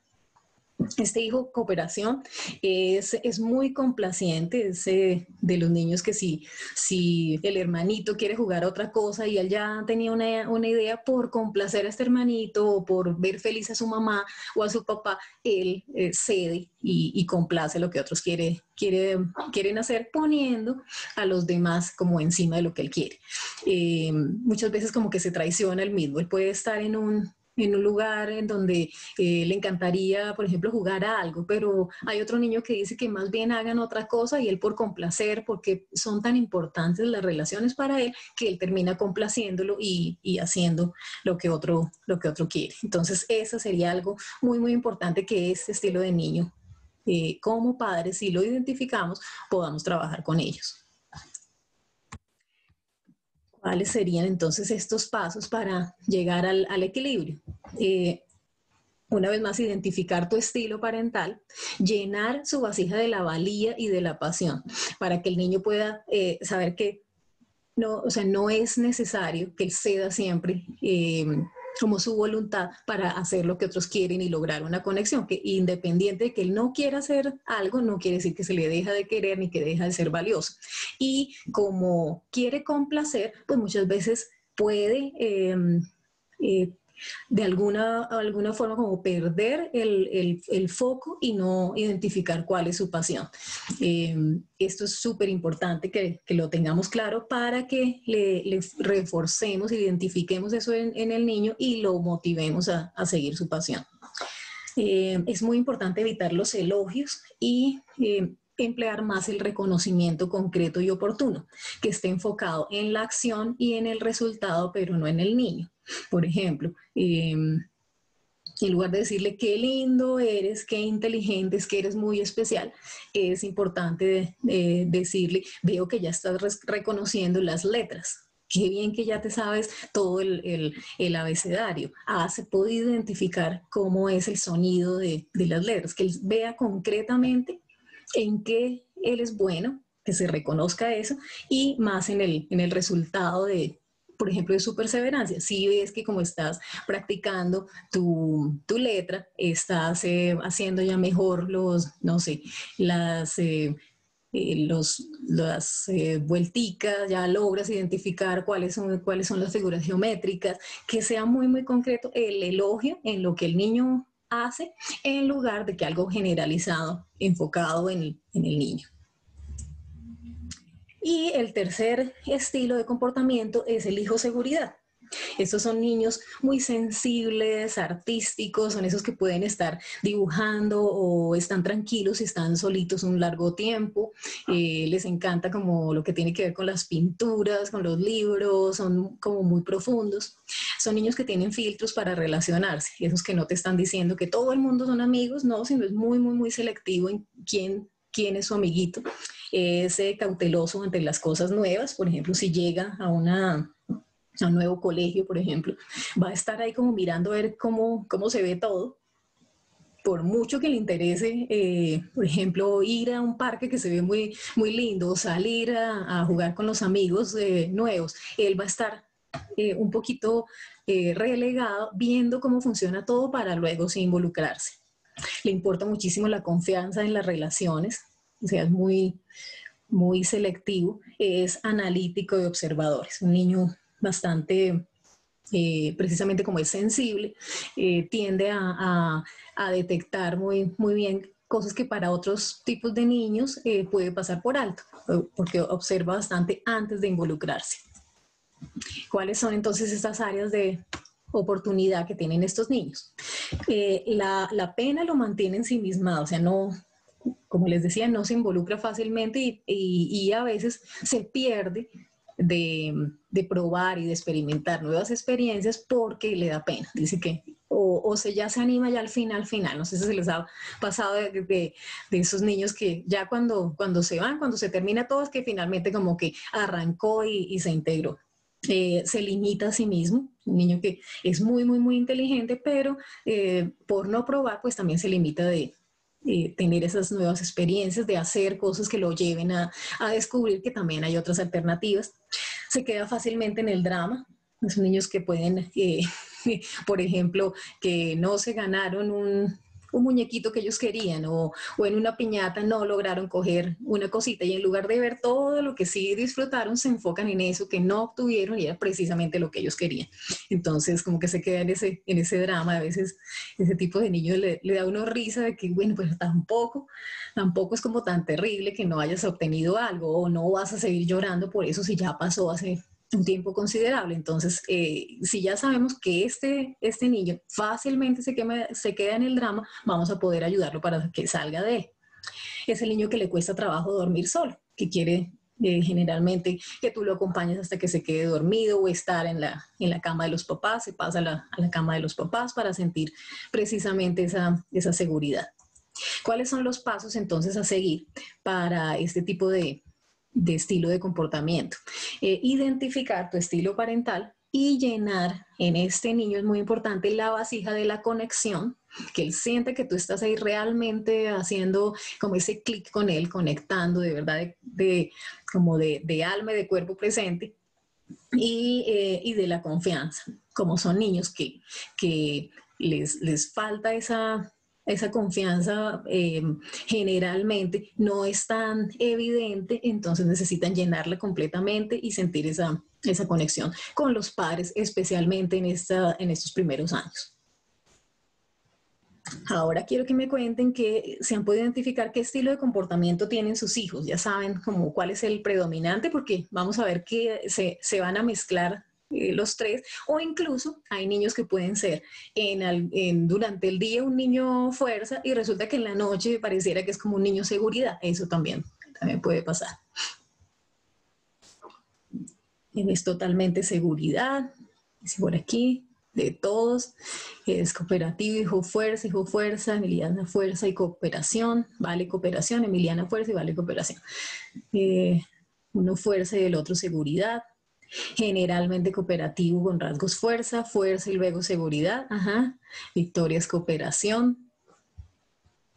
Este hijo cooperación es, es muy complaciente, es eh, de los niños que si, si el hermanito quiere jugar otra cosa y él ya tenía una, una, idea por complacer a este hermanito o por ver feliz a su mamá o a su papá, él eh, cede y, y, complace lo que otros quiere, quiere, quieren hacer poniendo a los demás como encima de lo que él quiere. Eh, muchas veces como que se traiciona el mismo, él puede estar en un en un lugar en donde eh, le encantaría, por ejemplo, jugar a algo, pero hay otro niño que dice que más bien hagan otra cosa y él por complacer, porque son tan importantes las relaciones para él, que él termina complaciéndolo y, y haciendo lo que, otro, lo que otro quiere. Entonces, eso sería algo muy, muy importante que este estilo de niño, eh, como padres, si lo identificamos, podamos trabajar con ellos. ¿Cuáles serían entonces estos pasos para llegar al, equilibrio? Eh, una vez más, identificar tu estilo parental, llenar su vasija de la valía y de la pasión, para que el niño pueda eh, saber que no, o sea, no es necesario que él ceda siempre. Eh, como su voluntad para hacer lo que otros quieren y lograr una conexión, que independiente de que él no quiera hacer algo, no quiere decir que se le deja de querer ni que deja de ser valioso. Y como quiere complacer, pues muchas veces puede... Eh, eh, de alguna, alguna forma como perder el, el, foco y no identificar cuál es su pasión. Eh, esto es súper importante que, que, lo tengamos claro para que le, reforcemos, identifiquemos eso en, el niño y lo motivemos a, a seguir su pasión. Eh, es muy importante evitar los elogios y eh, emplear más el reconocimiento concreto y oportuno, que esté enfocado en la acción y en el resultado, pero no en el niño. Por ejemplo, em, en lugar de decirle qué lindo eres, qué inteligente es, que eres muy especial, es importante decirle, veo que ya estás reconociendo las letras. Qué bien que ya te sabes todo el, abecedario. Has podido identificar cómo es el sonido de, de las letras, que él vea concretamente en qué él es bueno, que se reconozca eso, y más en el, en el resultado de, por ejemplo, de su perseverancia. Si ves que como estás practicando tu, tu letra, estás eh, haciendo ya mejor los, no sé, las... Eh, eh, los, las vuelticas, ya logras identificar cuáles son, cuáles son las figuras geométricas, que sea muy, muy concreto el elogio en lo que el niño hace en lugar de que algo generalizado enfocado en, en el niño. Y el tercer estilo de comportamiento es el hijo seguridad. Estos son niños muy sensibles, artísticos, son esos que pueden estar dibujando o están tranquilos y están solitos un largo tiempo. Eh, les encanta como lo que tiene que ver con las pinturas, con los libros, son como muy profundos. Son niños que tienen filtros para relacionarse, esos que no te están diciendo que todo el mundo son amigos, no, sino es muy, muy, muy selectivo en quién, quién es su amiguito. Es eh, cauteloso ante las cosas nuevas, por ejemplo, si llega a una a un nuevo colegio, por ejemplo, va a estar ahí como mirando a ver cómo, cómo se ve todo. Por mucho que le interese, eh, por ejemplo, ir a un parque que se ve muy, muy lindo, salir a, jugar con los amigos eh, nuevos, él va a estar eh, un poquito relegado viendo cómo funciona todo para luego sí involucrarse. Le importa muchísimo la confianza en las relaciones, o sea, es muy, muy selectivo, es analítico y observador, es un niño bastante, eh, precisamente como es sensible, eh, tiende a, detectar muy, muy bien cosas que para otros tipos de niños eh, puede pasar por alto, porque observa bastante antes de involucrarse. ¿Cuáles son entonces estas áreas de oportunidad que tienen estos niños? la, pena lo mantiene ensimismado, o sea, no, como les decía, no se involucra fácilmente y a veces se pierde de, de, probar y de experimentar nuevas experiencias porque le da pena. Dice que o, o, se ya se anima ya al final, al final. No sé si se les ha pasado de, de, esos niños que ya cuando, cuando se van, cuando se termina todo, es que finalmente como que arrancó y, y se integró. Eh, se limita a sí mismo, un niño que es muy, muy, muy inteligente, pero eh, por no probar, pues también se limita de, tener esas nuevas experiencias, de hacer cosas que lo lleven a, a, descubrir que también hay otras alternativas. Se queda fácilmente en el drama. Son niños que pueden, eh, por ejemplo, que no se ganaron un, un muñequito que ellos querían o, o, en una piñata no lograron coger una cosita y en lugar de ver todo lo que sí disfrutaron, se enfocan en eso que no obtuvieron y era precisamente lo que ellos querían. Entonces, como que se queda en ese, en ese drama, a veces ese tipo de niños le, le da una risa de que, bueno, pues tampoco, tampoco es como tan terrible que no hayas obtenido algo o no vas a seguir llorando por eso si ya pasó hace un tiempo considerable. Entonces, eh, si ya sabemos que este, este niño fácilmente se, se queda en el drama, vamos a poder ayudarlo para que salga de él. Es el niño que le cuesta trabajo dormir solo, que quiere eh, generalmente que tú lo acompañes hasta que se quede dormido o estar en la, en la cama de los papás, se pasa a la, a la cama de los papás para sentir precisamente esa, esa seguridad. ¿Cuáles son los pasos entonces a seguir para este tipo de, de estilo de comportamiento. Eh, identificar tu estilo parental y llenar en este niño es muy importante la vasija de la conexión, que él siente que tú estás ahí realmente haciendo como ese clic con él, conectando de verdad, de, como de, de, alma y de cuerpo presente, y, eh, y, de la confianza, como son niños que, que les, les falta esa, esa confianza eh, generalmente no es tan evidente, entonces necesitan llenarla completamente y sentir esa, esa conexión con los padres, especialmente en, esta, en estos primeros años. Ahora quiero que me cuenten que se han podido identificar qué estilo de comportamiento tienen sus hijos. Ya saben como cuál es el predominante porque vamos a ver que se, se van a mezclar eh, los tres, o incluso hay niños que pueden ser en, durante el día un niño fuerza y resulta que en la noche pareciera que es como un niño seguridad. Eso también, también puede pasar. Es totalmente seguridad, es por aquí, de todos, es cooperativo, hijo fuerza, hijo fuerza, Emiliana fuerza y cooperación, vale cooperación, Emiliana fuerza y vale cooperación. Eh, uno fuerza y el otro seguridad, generalmente cooperativo con rasgos fuerza, fuerza y luego seguridad. Ajá. Victoria es cooperación.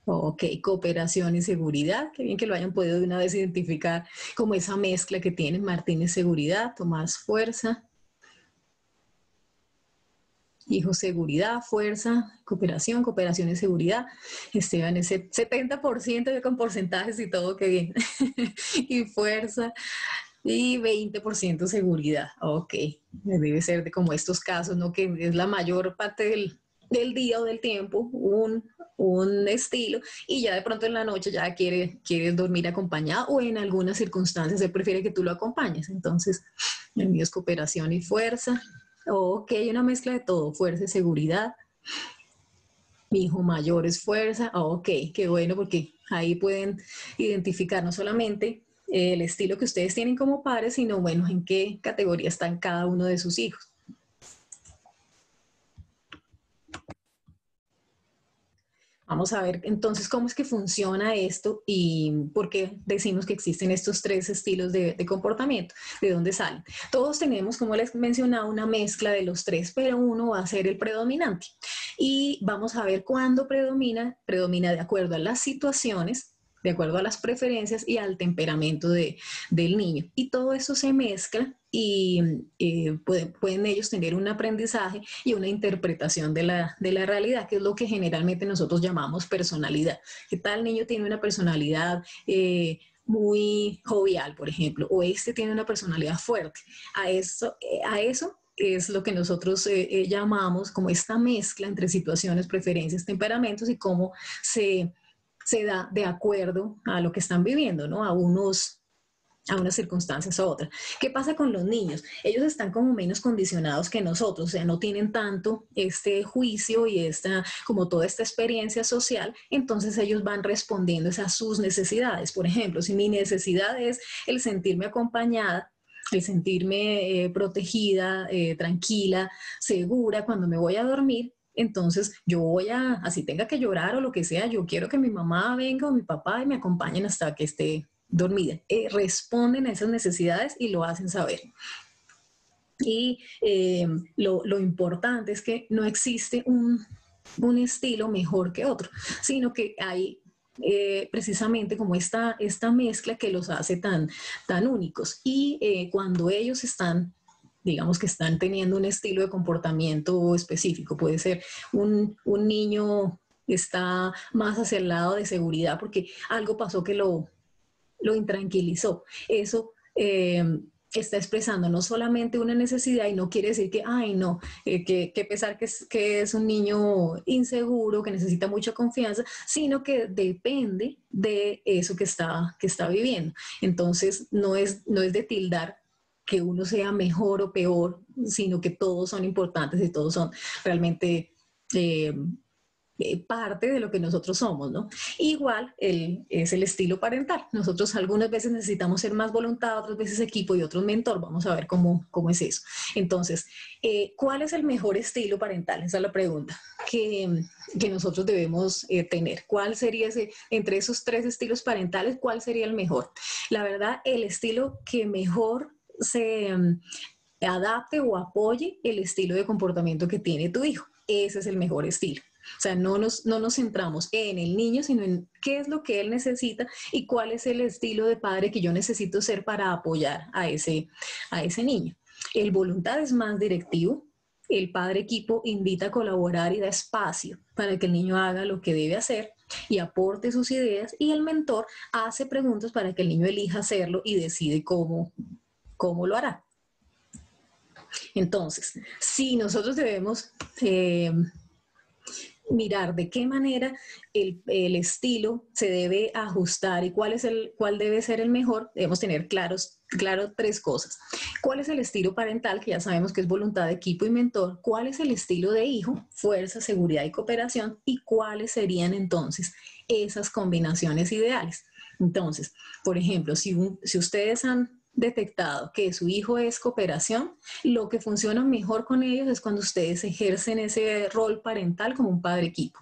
Ok, cooperación y seguridad. Qué bien que lo hayan podido de una vez identificar como esa mezcla que tienen Martínez seguridad, Tomás fuerza. Hijo seguridad, fuerza, cooperación, cooperación y seguridad. Esteban ese 70% con porcentajes y todo, qué bien. y fuerza, y 20% seguridad. Ok, debe ser de como estos casos, ¿no? Que es la mayor parte del, del día o del tiempo un, un, estilo y ya de pronto en la noche ya quiere, quiere dormir acompañado o en algunas circunstancias se prefiere que tú lo acompañes. Entonces, el mío es cooperación y fuerza. Ok, una mezcla de todo, fuerza y seguridad. Mi hijo mayor es fuerza. Ok, qué bueno porque ahí pueden identificar no solamente el estilo que ustedes tienen como padres, sino bueno, en qué categoría están cada uno de sus hijos. Vamos a ver entonces cómo es que funciona esto y por qué decimos que existen estos tres estilos de, comportamiento, de dónde salen. Todos tenemos, como les mencionaba, una mezcla de los tres, pero uno va a ser el predominante. Y vamos a ver cuándo predomina, predomina de acuerdo a las situaciones de acuerdo a las preferencias y al temperamento de, del niño. Y todo eso se mezcla y eh, pueden, ellos tener un aprendizaje y una interpretación de la, de la, realidad, que es lo que generalmente nosotros llamamos personalidad. ¿Qué tal niño tiene una personalidad? Eh, muy jovial, por ejemplo, o este tiene una personalidad fuerte. A eso, eh, a eso es lo que nosotros llamamos como esta mezcla entre situaciones, preferencias, temperamentos y cómo se se da de acuerdo a lo que están viviendo, ¿no? A unos a unas circunstancias a otras. ¿Qué pasa con los niños? Ellos están como menos condicionados que nosotros, o sea, no tienen tanto este juicio y esta, como toda esta experiencia social, entonces ellos van respondiendo a sus necesidades. Por ejemplo, si mi necesidad es el sentirme acompañada, el sentirme eh, protegida, eh, tranquila, segura cuando me voy a dormir, entonces yo voy a, así tenga que llorar o lo que sea, yo quiero que mi mamá venga o mi papá y me acompañen hasta que esté dormida. Eh, responden a esas necesidades y lo hacen saber. Y eh, lo, importante es que no existe un, estilo mejor que otro, sino que hay eh, precisamente como esta, esta mezcla que los hace tan, tan únicos. Y cuando ellos están digamos que están teniendo un estilo de comportamiento específico. Puede ser un, un niño está más hacia el lado de seguridad porque algo pasó que lo, lo intranquilizó. Eso eh, está expresando no solamente una necesidad y no quiere decir que, ay, no, eh, que, que, pesar que es, que es un niño inseguro, que necesita mucha confianza, sino que depende de eso que está, que está viviendo. Entonces, no es, no es de tildar que uno sea mejor o peor, sino que todos son importantes y todos son realmente eh, eh, parte de lo que nosotros somos, ¿no? Igual el, es el estilo parental. Nosotros algunas veces necesitamos ser más voluntad, otras veces equipo y otros mentor. Vamos a ver cómo, cómo es eso. Entonces, eh, ¿cuál es el mejor estilo parental? Esa es la pregunta que, que nosotros debemos tener. ¿Cuál sería ese, entre esos tres estilos parentales, cuál sería el mejor? La verdad, el estilo que mejor se mm, adapte o apoye el estilo de comportamiento que tiene tu hijo. Ese es el mejor estilo. O sea, no nos, no nos centramos en el niño, sino en qué es lo que él necesita y cuál es el estilo de padre que yo necesito ser para apoyar a ese, a ese niño. El voluntad es más directivo. El padre equipo invita a colaborar y da espacio para que el niño haga lo que debe hacer y aporte sus ideas y el mentor hace preguntas para que el niño elija hacerlo y decide cómo, cómo lo hará. Entonces, si nosotros debemos eh, mirar de qué manera el, estilo se debe ajustar y cuál, es el, cuál debe ser el mejor, debemos tener claros, claro tres cosas. ¿Cuál es el estilo parental, que ya sabemos que es voluntad de equipo y mentor? ¿Cuál es el estilo de hijo, fuerza, seguridad y cooperación? ¿Y cuáles serían entonces esas combinaciones ideales? Entonces, por ejemplo, si, si ustedes han detectado que su hijo es cooperación, lo que funciona mejor con ellos es cuando ustedes ejercen ese rol parental como un padre equipo.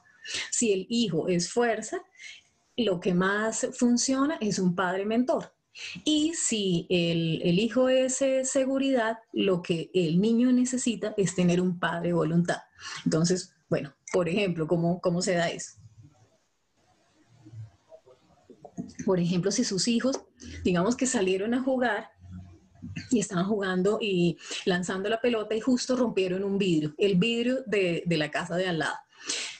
Si el hijo es fuerza, lo que más funciona es un padre mentor. Y si el, hijo es eh, seguridad, lo que el niño necesita es tener un padre voluntad. Entonces, bueno, por ejemplo, ¿cómo, cómo se da eso? Por ejemplo, si sus hijos, digamos que salieron a jugar y estaban jugando y lanzando la pelota y justo rompieron un vidrio, el vidrio de, la casa de al lado.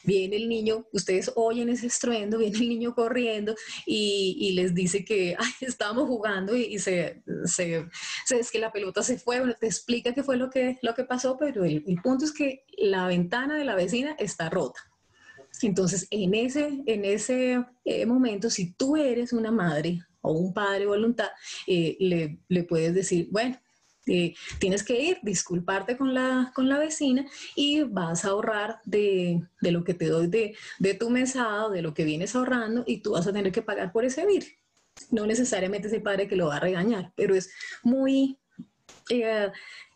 Viene el niño, ustedes oyen ese estruendo, viene el niño corriendo y, les dice que estábamos jugando y, se, se, es que la pelota se fue, bueno, te explica qué fue lo que, lo que pasó, pero el punto es que la ventana de la vecina está rota. Entonces, en ese, en ese eh, momento, si tú eres una madre o un padre voluntad, eh, le, le, puedes decir, bueno, eh, tienes que ir, disculparte con la, con la vecina y vas a ahorrar de, de lo que te doy de, de, tu mesado, de lo que vienes ahorrando y tú vas a tener que pagar por ese vir. No necesariamente ese padre que lo va a regañar, pero es muy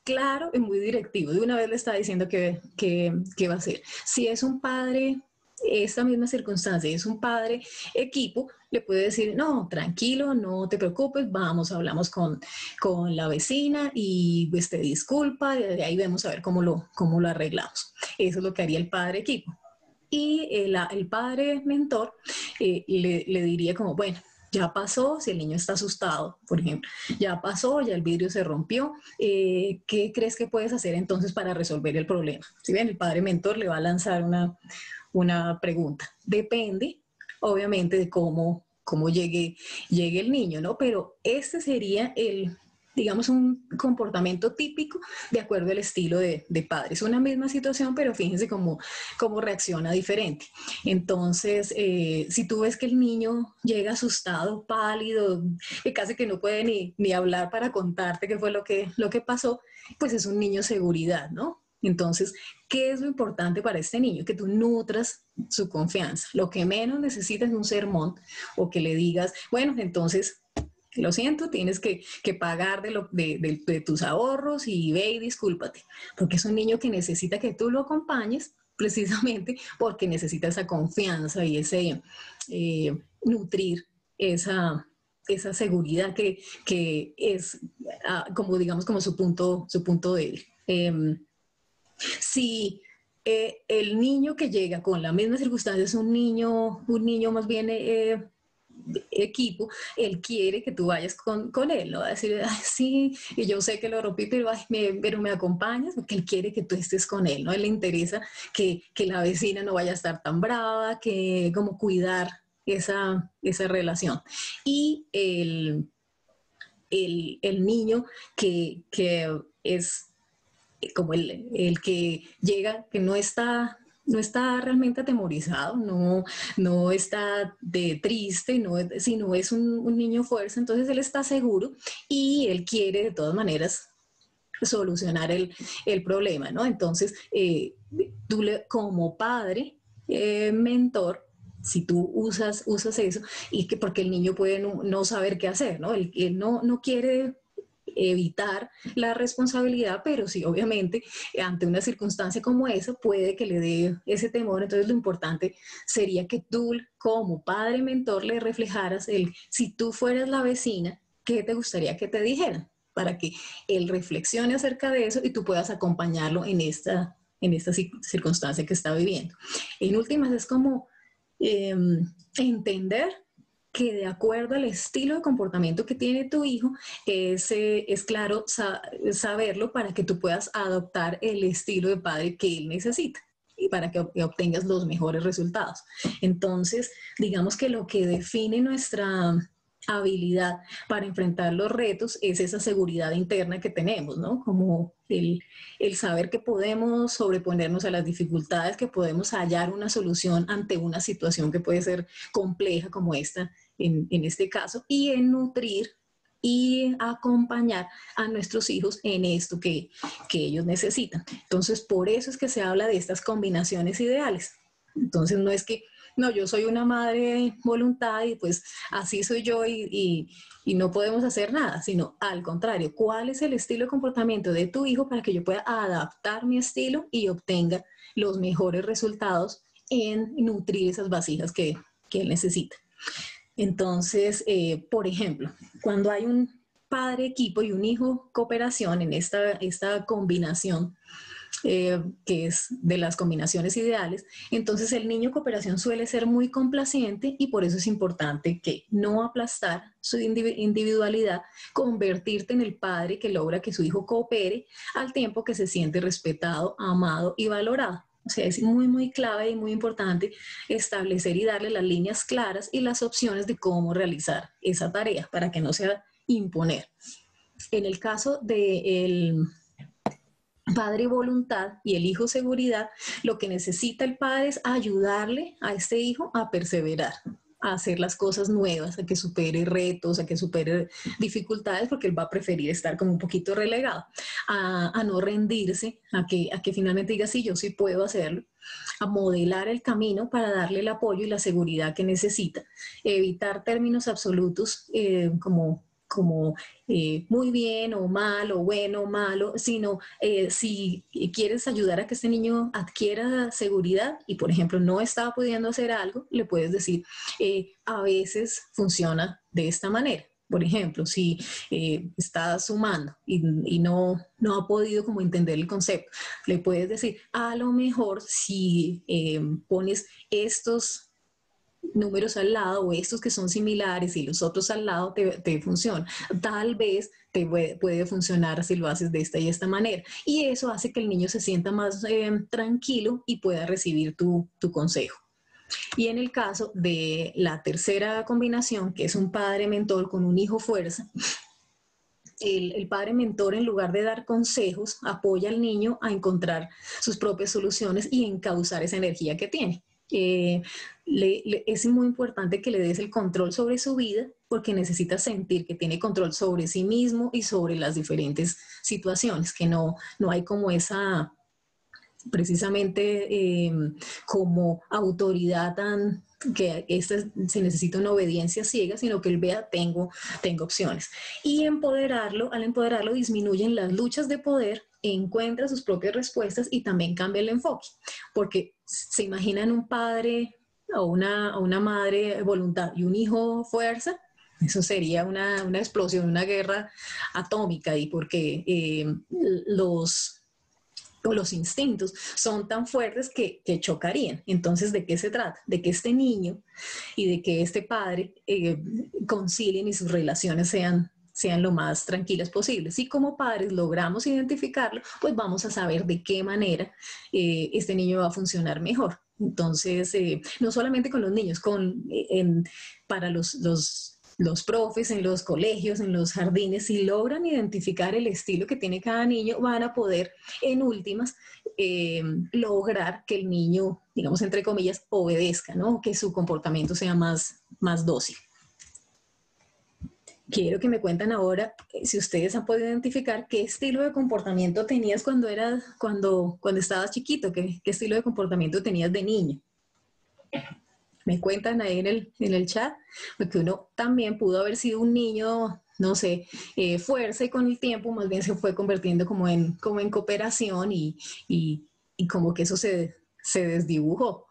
claro y muy directivo. De una vez le está diciendo que, que, que va a hacer. Si es un padre esa misma circunstancia es un padre equipo, le puede decir, no, tranquilo, no te preocupes, vamos, hablamos con, con la vecina y pues te disculpa, de ahí vemos a ver cómo lo, cómo lo arreglamos. Eso es lo que haría el padre equipo. Y el, el padre mentor eh, le, le diría como, bueno, ya pasó, si el niño está asustado, por ejemplo, ya pasó, ya el vidrio se rompió, eh, ¿qué crees que puedes hacer entonces para resolver el problema? Si bien el padre mentor le va a lanzar una, una pregunta. Depende, obviamente, de cómo, cómo llegue, llegue el niño, ¿no? Pero este sería el, digamos, un comportamiento típico de acuerdo al estilo de, de padre. Es una misma situación, pero fíjense cómo, cómo reacciona diferente. Entonces, eh, si tú ves que el niño llega asustado, pálido, que casi que no puede ni, ni hablar para contarte qué fue lo que, lo que pasó, pues es un niño seguridad, ¿no? Entonces, ¿qué es lo importante para este niño? Que tú nutras su confianza. Lo que menos necesita es un sermón o que le digas, bueno, entonces, lo siento, tienes que, pagar de, lo, de, tus ahorros y ve y discúlpate. Porque es un niño que necesita que tú lo acompañes precisamente porque necesita esa confianza y ese eh, nutrir esa, esa seguridad que, es ah, como digamos como su punto, su punto débil. Em, si eh, el niño que llega con la misma circunstancia es un niño, un niño más bien eh, equipo, él quiere que tú vayas con, él, ¿no? Va a decir, sí, y yo sé que lo rompí, pero, me, pero me acompañas, porque él quiere que tú estés con él, ¿no? Él le interesa que, la vecina no vaya a estar tan brava, que como cuidar esa, esa relación. Y el, el, niño que, que es como el, el, que llega, que no está, no está realmente atemorizado, no, no está de triste, no, sino es un, niño fuerza, entonces él está seguro y él quiere de todas maneras solucionar el, el problema, ¿no? Entonces, eh, tú como padre, eh, mentor, si tú usas, usas eso, y que porque el niño puede no, no saber qué hacer, ¿no? Él, él no, no quiere evitar la responsabilidad, pero sí, obviamente, ante una circunstancia como esa, puede que le dé ese temor. Entonces, lo importante sería que tú, como padre mentor, le reflejaras el, si tú fueras la vecina, ¿qué te gustaría que te dijeran? Para que él reflexione acerca de eso y tú puedas acompañarlo en esta, en esta circunstancia que está viviendo. En últimas, es como em, entender que de acuerdo al estilo de comportamiento que tiene tu hijo, es, eh, es claro saberlo para que tú puedas adoptar el estilo de padre que él necesita y para que obtengas los mejores resultados. Entonces, digamos que lo que define nuestra, habilidad para enfrentar los retos es esa seguridad interna que tenemos, ¿no? Como el, saber que podemos sobreponernos a las dificultades, que podemos hallar una solución ante una situación que puede ser compleja como esta en, este caso, y en nutrir y acompañar a nuestros hijos en esto que, que ellos necesitan. Entonces, por eso es que se habla de estas combinaciones ideales. Entonces, no es que no, yo soy una madre voluntad y pues así soy yo y, no podemos hacer nada, sino al contrario, ¿cuál es el estilo de comportamiento de tu hijo para que yo pueda adaptar mi estilo y obtenga los mejores resultados en nutrir esas vasijas que, él necesita? Entonces, eh, por ejemplo, cuando hay un padre equipo y un hijo cooperación en esta, esta combinación, eh, que es de las combinaciones ideales, entonces el niño cooperación suele ser muy complaciente y por eso es importante que no aplastar su individualidad, convertirte en el padre que logra que su hijo coopere al tiempo que se siente respetado, amado y valorado. O sea, es muy, muy clave y muy importante establecer y darle las líneas claras y las opciones de cómo realizar esa tarea para que no sea imponer. En el caso del padre voluntad y el hijo seguridad, lo que necesita el padre es ayudarle a este hijo a perseverar, a hacer las cosas nuevas, a que supere retos, a que supere dificultades, porque él va a preferir estar como un poquito relegado, a, no rendirse, a que, finalmente diga, sí, yo sí puedo hacerlo, a modelar el camino para darle el apoyo y la seguridad que necesita, evitar términos absolutos eh, como como eh, muy bien o mal o bueno o malo, sino eh, si quieres ayudar a que este niño adquiera seguridad y, por ejemplo, no estaba pudiendo hacer algo, le puedes decir, eh, a veces funciona de esta manera. Por ejemplo, si está sumando y, no, no ha podido como entender el concepto, le puedes decir, a lo mejor si pones estos números al lado o estos que son similares y los otros al lado te, te funcionan. Tal vez te puede, funcionar si lo haces de esta y esta manera. Y eso hace que el niño se sienta más eh, tranquilo y pueda recibir tu, tu consejo. Y en el caso de la tercera combinación, que es un padre mentor con un hijo fuerza, el, el, padre mentor, en lugar de dar consejos, apoya al niño a encontrar sus propias soluciones y encauzar esa energía que tiene. Eh, es muy importante que le des el control sobre su vida porque necesita sentir que tiene control sobre sí mismo y sobre las diferentes situaciones, que no, no hay como esa, precisamente em, como autoridad tan que se necesita una obediencia ciega, sino que él vea, tengo, tengo opciones. Y empoderarlo, al empoderarlo disminuyen las luchas de poder, encuentra sus propias respuestas y también cambia el enfoque, porque se imaginan un padre o una, una madre voluntad y un hijo fuerza, eso sería una, una explosión, una guerra atómica y porque eh, los los instintos son tan fuertes que, chocarían. Entonces, ¿de qué se trata? De que este niño y de que este padre eh, concilien y sus relaciones sean, sean lo más tranquilas posibles. Si como padres logramos identificarlo, pues vamos a saber de qué manera eh, este niño va a funcionar mejor. Entonces, eh, no solamente con los niños, con, para los, los los profes en los colegios, en los jardines, si logran identificar el estilo que tiene cada niño, van a poder, en últimas, eh, lograr que el niño, digamos, entre comillas, obedezca, ¿no? Que su comportamiento sea más, más dócil. Quiero que me cuenten ahora eh, si ustedes han podido identificar qué estilo de comportamiento tenías cuando, eras, cuando, cuando estabas chiquito, qué, qué estilo de comportamiento tenías de niño me cuentan ahí en el, en el chat, porque uno también pudo haber sido un niño, no sé, eh, fuerza y con el tiempo más bien se fue convirtiendo como en, como en cooperación y, y, y como que eso se, se desdibujó.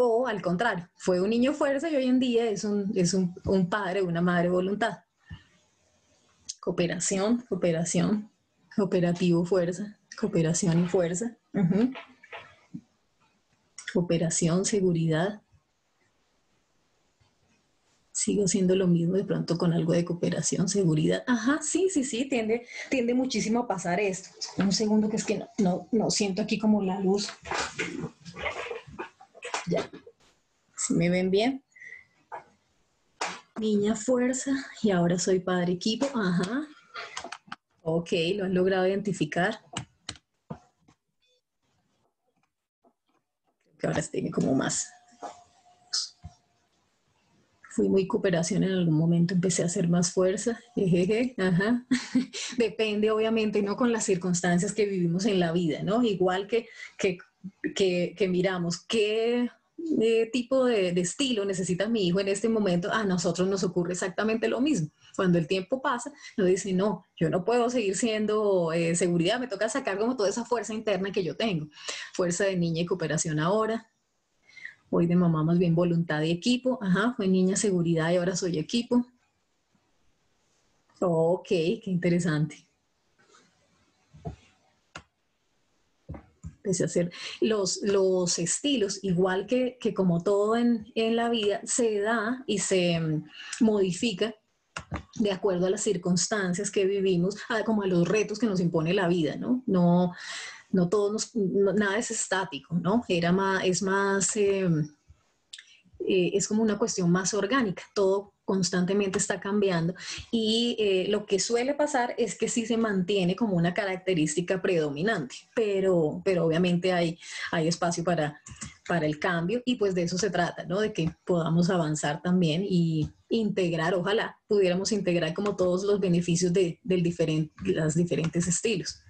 O al contrario, fue un niño fuerza y hoy en día es un, es un, un padre, una madre voluntad. Cooperación, cooperación, cooperativo, fuerza, cooperación y fuerza. Cooperación, seguridad, sigo siendo lo mismo de pronto con algo de cooperación, seguridad. Ajá, sí, sí, sí, tiende, tiende muchísimo a pasar esto. Un segundo que es que no, no, no siento aquí como la luz. Ya. ¿Si me ven bien? Niña fuerza y ahora soy padre equipo. Ajá. Ok, lo han logrado identificar. Creo que ahora tiene como más. Fui muy cooperación en algún momento, empecé a hacer más fuerza. Ajá. Depende, obviamente, no con las circunstancias que vivimos en la vida, ¿no? Igual que, que, que, que miramos qué eh, tipo de, estilo necesita mi hijo en este momento, a nosotros nos ocurre exactamente lo mismo. Cuando el tiempo pasa, nos dice, no, yo no puedo seguir siendo eh, seguridad, me toca sacar como toda esa fuerza interna que yo tengo. Fuerza de niña y cooperación ahora. Hoy de mamá más bien voluntad y equipo. Ajá, fue niña seguridad y ahora soy equipo. Ok, qué interesante. Empecé a hacer los, los estilos, igual que, que como todo en, en, la vida, se da y se mm, modifica de acuerdo a las circunstancias que vivimos, como a los retos que nos impone la vida, ¿no? No, no todo nada es estático, ¿no? Era más, es más, eh, eh, es como una cuestión más orgánica, todo constantemente está cambiando y eh, lo que suele pasar es que sí se mantiene como una característica predominante, pero, pero obviamente hay, hay espacio para, para el cambio y pues de eso se trata, ¿no? De que podamos avanzar también y integrar, ojalá pudiéramos integrar como todos los beneficios de, del diferente, los diferentes estilos.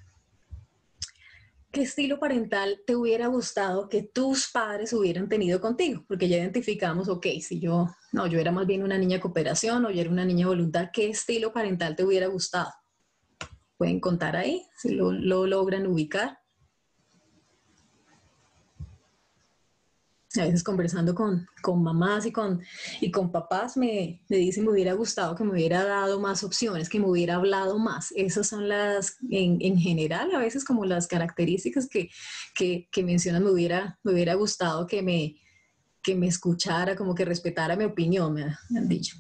¿Qué estilo parental te hubiera gustado que tus padres hubieran tenido contigo? Porque ya identificamos, ok, si yo, no, yo era más bien una niña cooperación o yo era una niña voluntad, ¿qué estilo parental te hubiera gustado? Pueden contar ahí, si lo, lo logran ubicar. A veces conversando con, con mamás y con, y con papás me, me dicen me hubiera gustado que me hubiera dado más opciones, que me hubiera hablado más. Esas son las, en, en general, a veces como las características que, que, que mencionan, me hubiera, me hubiera gustado que me, que me escuchara, como que respetara mi opinión, me, han dicho.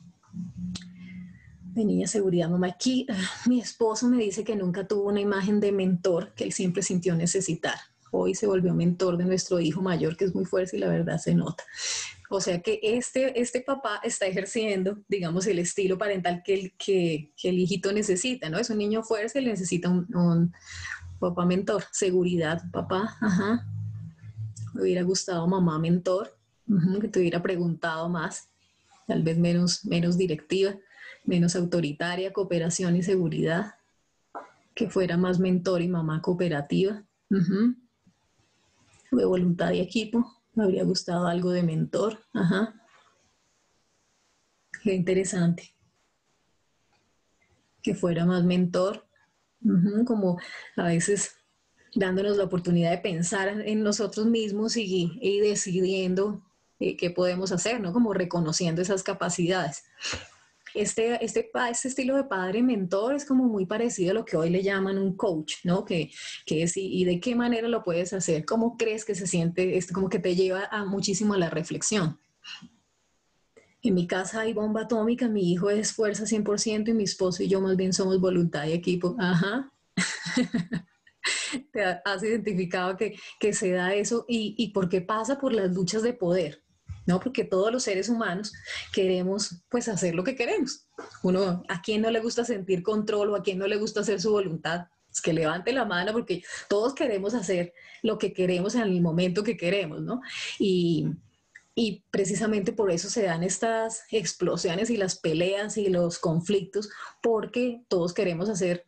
De seguridad, mamá. Aquí ah, mi esposo me dice que nunca tuvo una imagen de mentor que él siempre sintió necesitar hoy se volvió mentor de nuestro hijo mayor, que es muy fuerte y la verdad se nota. O sea que este, este papá está ejerciendo, digamos, el estilo parental que el, que, el hijito necesita, ¿no? Es un niño fuerte y necesita un, papá mentor. Seguridad, papá, ajá. Me hubiera gustado mamá mentor, que te hubiera preguntado más, tal vez menos, menos directiva, menos autoritaria, cooperación y seguridad, que fuera más mentor y mamá cooperativa de voluntad y equipo. Me habría gustado algo de mentor. Ajá. Qué interesante. Que fuera más mentor. Como a veces dándonos la oportunidad de pensar en nosotros mismos y, y decidiendo eh, qué podemos hacer, ¿no? Como reconociendo esas capacidades este, este, este estilo de padre mentor es como muy parecido a lo que hoy le llaman un coach, ¿no? Que, que es, y, de qué manera lo puedes hacer, cómo crees que se siente, es como que te lleva a muchísimo a la reflexión. En mi casa hay bomba atómica, mi hijo es fuerza 100% y mi esposo y yo más bien somos voluntad y equipo. Ajá. Te has identificado que, que se da eso y, y porque pasa por las luchas de poder. ¿No? Porque todos los seres humanos queremos pues hacer lo que queremos. Uno, ¿a quién no le gusta sentir control o a quién no le gusta hacer su voluntad? Es que levante la mano porque todos queremos hacer lo que queremos en el momento que queremos, ¿no? Y, y precisamente por eso se dan estas explosiones y las peleas y los conflictos, porque todos queremos hacer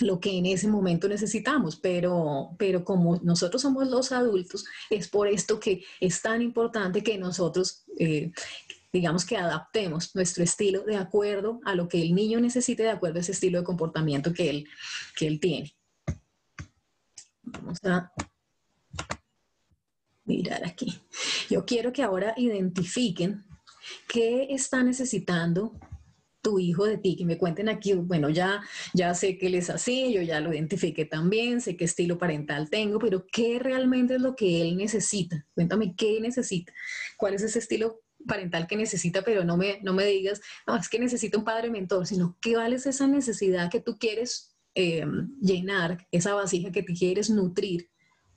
lo que en ese momento necesitamos, pero, pero como nosotros somos los adultos, es por esto que es tan importante que nosotros, eh, digamos que adaptemos nuestro estilo de acuerdo a lo que el niño necesite, de acuerdo a ese estilo de comportamiento que él, que él tiene. Vamos a mirar aquí. Yo quiero que ahora identifiquen qué está necesitando tu hijo de ti, que me cuenten aquí, bueno, ya, ya sé que él es así, yo ya lo identifiqué también, sé qué estilo parental tengo, pero ¿qué realmente es lo que él necesita? Cuéntame qué necesita, cuál es ese estilo parental que necesita, pero no me, no me digas, no, es que necesita un padre mentor, sino qué vale esa necesidad que tú quieres eh, llenar, esa vasija que te quieres nutrir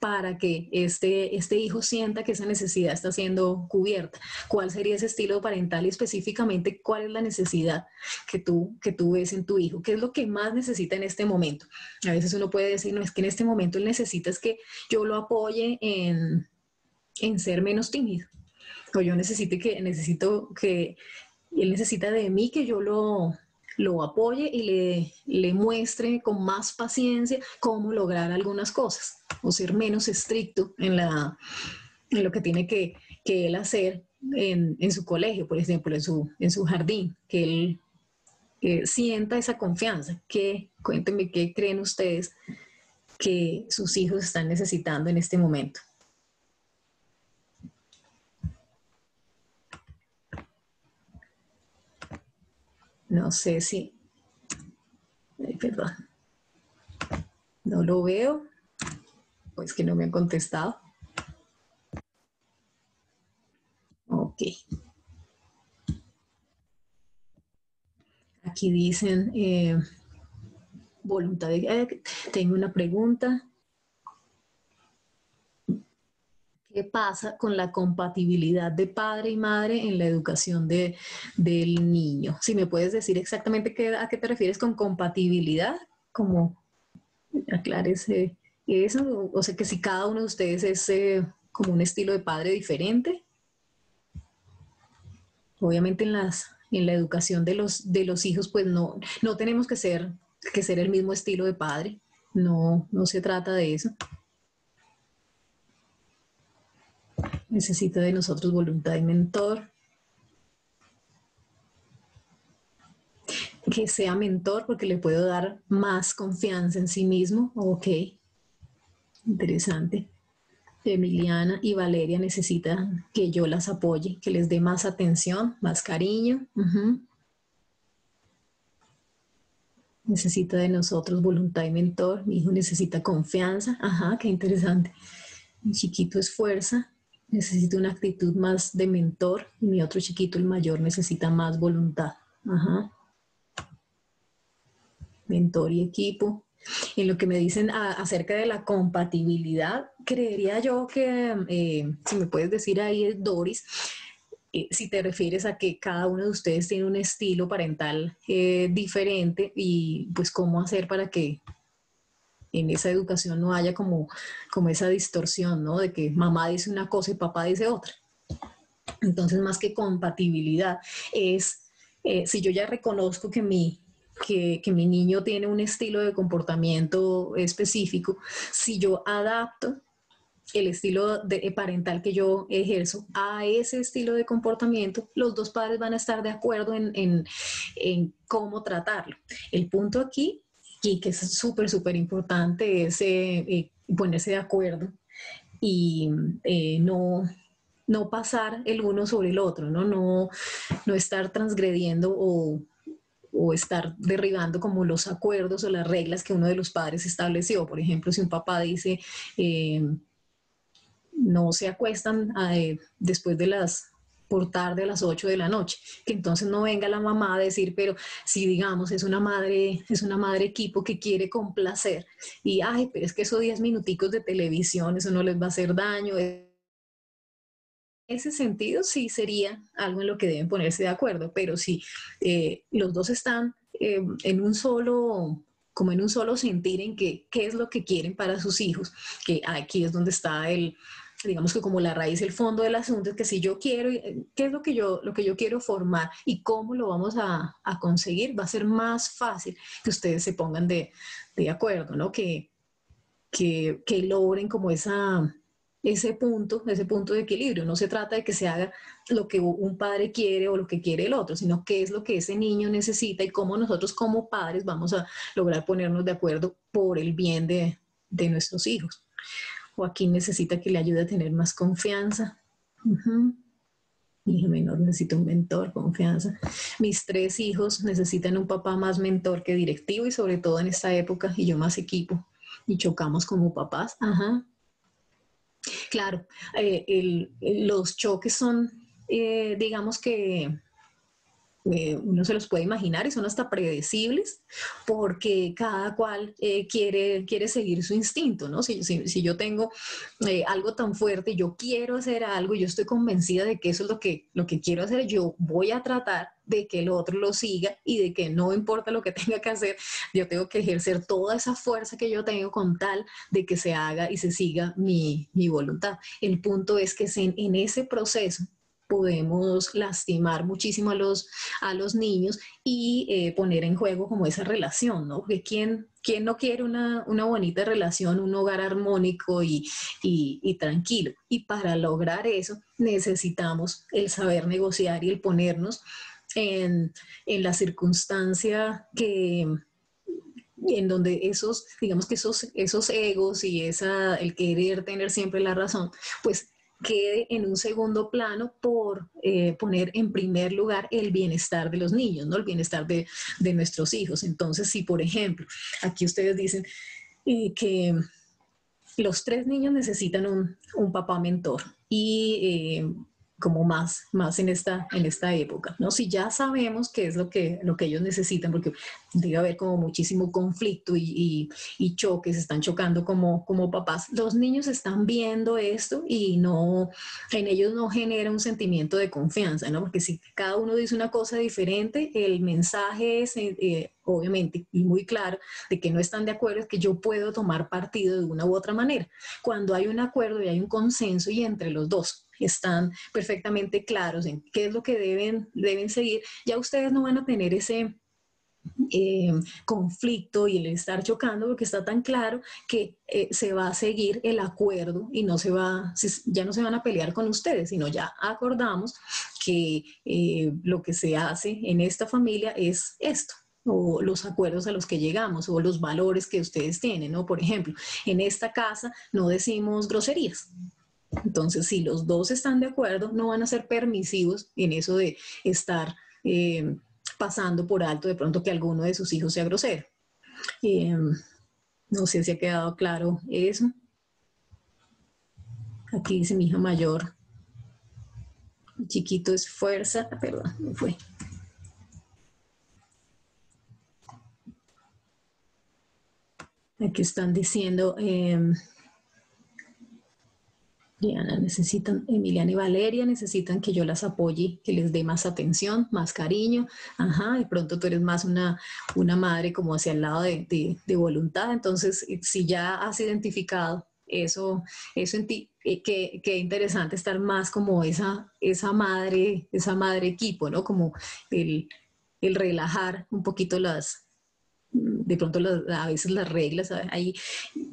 para que este, este hijo sienta que esa necesidad está siendo cubierta? ¿Cuál sería ese estilo parental y específicamente cuál es la necesidad que tú, que tú ves en tu hijo? ¿Qué es lo que más necesita en este momento? A veces uno puede decir, no, es que en este momento él necesita es que yo lo apoye en, en ser menos tímido. O yo necesito que, necesito que él necesita de mí que yo lo, lo apoye y le, le muestre con más paciencia cómo lograr algunas cosas o ser menos estricto en, lo que tiene que, él hacer en, su colegio, por ejemplo, en su, en su jardín, que él sienta esa confianza. Que, cuéntenme qué creen ustedes que sus hijos están necesitando en este momento. No sé si... perdón. No lo veo. Pues que no me han contestado. Ok. Aquí dicen eh, voluntad de... Eh, tengo una pregunta. ¿Qué pasa con la compatibilidad de padre y madre en la educación de, del niño? Si me puedes decir exactamente qué, a qué te refieres con compatibilidad, como aclárese eso, o sea que si cada uno de ustedes es eh, como un estilo de padre diferente. Obviamente en las en la educación de los, de los hijos, pues no, no tenemos que ser, que ser el mismo estilo de padre. No, no se trata de eso. Necesita de nosotros voluntad y mentor. Que sea mentor porque le puedo dar más confianza en sí mismo. Ok. Interesante. Emiliana y Valeria necesitan que yo las apoye, que les dé más atención, más cariño. Necesita de nosotros voluntad y mentor. Mi hijo necesita confianza. Ajá, qué interesante. Mi chiquito es fuerza necesita una actitud más de mentor y mi otro chiquito, el mayor, necesita más voluntad. Ajá. Mentor y equipo. En lo que me dicen acerca de la compatibilidad, creería yo que, eh, si me puedes decir ahí, Doris, eh, si te refieres a que cada uno de ustedes tiene un estilo parental eh, diferente y pues cómo hacer para que en esa educación no haya como, como esa distorsión, ¿no? De que mamá dice una cosa y papá dice otra. Entonces, más que compatibilidad, es si yo ya reconozco que mi, que, mi niño tiene un estilo de comportamiento específico, si yo adapto el estilo de, parental que yo ejerzo a ese estilo de comportamiento, los dos padres van a estar de acuerdo en, en, en cómo tratarlo. El punto aquí y que es súper, súper importante es eh, eh, ponerse de acuerdo y eh, no, no pasar el uno sobre el otro, ¿no? No, no estar transgrediendo o, o, estar derribando como los acuerdos o las reglas que uno de los padres estableció. Por ejemplo, si un papá dice, no se acuestan después de las por tarde a las 8 de la noche, que entonces no venga la mamá a decir, pero si digamos es una madre, es una madre equipo que quiere complacer y ay, pero es que esos 10 minuticos de televisión, eso no les va a hacer daño. Ese sentido sí sería algo en lo que deben ponerse de acuerdo, pero si eh, los dos están eh, en un solo como en un solo sentir en que qué es lo que quieren para sus hijos, que aquí es donde está el, digamos que como la raíz, el fondo del asunto es que si yo quiero, eh, ¿qué es lo que yo, lo que yo quiero formar y cómo lo vamos a, a conseguir? Va a ser más fácil que ustedes se pongan de, de acuerdo, ¿no? Que, que, que, logren como esa, ese punto, ese punto de equilibrio. No se trata de que se haga lo que un padre quiere o lo que quiere el otro, sino qué es lo que ese niño necesita y cómo nosotros como padres vamos a lograr ponernos de acuerdo por el bien de, de nuestros hijos. Joaquín necesita que le ayude a tener más confianza. Mi hijo menor necesita un mentor, confianza. Mis tres hijos necesitan un papá más mentor que directivo y sobre todo en esta época y yo más equipo. Y chocamos como papás. Ajá. Claro, eh, los choques son, eh, digamos que eh, uno se los puede imaginar y son hasta predecibles porque cada cual eh, quiere, quiere seguir su instinto, ¿no? Si, si, yo tengo eh, algo tan fuerte, yo quiero hacer algo, yo estoy convencida de que eso es lo que, lo que quiero hacer, yo voy a tratar de que el otro lo siga y de que no importa lo que tenga que hacer, yo tengo que ejercer toda esa fuerza que yo tengo con tal de que se haga y se siga mi, mi voluntad. El punto es que en, ese proceso podemos lastimar muchísimo a los, a los niños y eh, poner en juego como esa relación, ¿no? Porque ¿quién, quién no quiere una, bonita relación, un hogar armónico y, y, tranquilo? Y para lograr eso necesitamos el saber negociar y el ponernos en, en la circunstancia que en donde esos, digamos que esos, esos egos y esa, el querer tener siempre la razón, pues quede en un segundo plano por eh, poner en primer lugar el bienestar de los niños, ¿no? El bienestar de, nuestros hijos. Entonces, si por ejemplo, aquí ustedes dicen eh, que los tres niños necesitan un, un papá mentor y eh, como más, más en, esta, en esta época, ¿no? Si ya sabemos qué es lo que, lo que ellos necesitan, porque debe haber como muchísimo conflicto y, y, choques, están chocando como, como papás, los niños están viendo esto y no, en ellos no genera un sentimiento de confianza, ¿no? Porque si cada uno dice una cosa diferente, el mensaje es... Eh, obviamente, y muy claro, de que no están de acuerdo, es que yo puedo tomar partido de una u otra manera. Cuando hay un acuerdo y hay un consenso y entre los dos están perfectamente claros en qué es lo que deben, deben seguir, ya ustedes no van a tener ese, eh, conflicto y el estar chocando porque está tan claro que eh, se va a seguir el acuerdo y no se va, ya no se van a pelear con ustedes, sino ya acordamos que eh, lo que se hace en esta familia es esto o los acuerdos a los que llegamos o los valores que ustedes tienen, ¿no? Por ejemplo, en esta casa no decimos groserías, entonces, si los dos están de acuerdo, no van a ser permisivos en eso de estar eh, pasando por alto de pronto que alguno de sus hijos sea grosero. Eh, no sé si ha quedado claro eso. Aquí dice mi hija mayor. chiquito es fuerza. Perdón, no fue. Aquí están diciendo. Eh, Diana, necesitan, Emiliana y Valeria necesitan que yo las apoye, que les dé más atención, más cariño. Ajá, de pronto tú eres más una, una madre como hacia el lado de, de, voluntad. Entonces, si ya has identificado eso, eso en ti, eh, qué, interesante estar más como esa, esa madre, esa madre equipo, ¿no? Como el, el relajar un poquito las, de pronto a veces las reglas, ahí,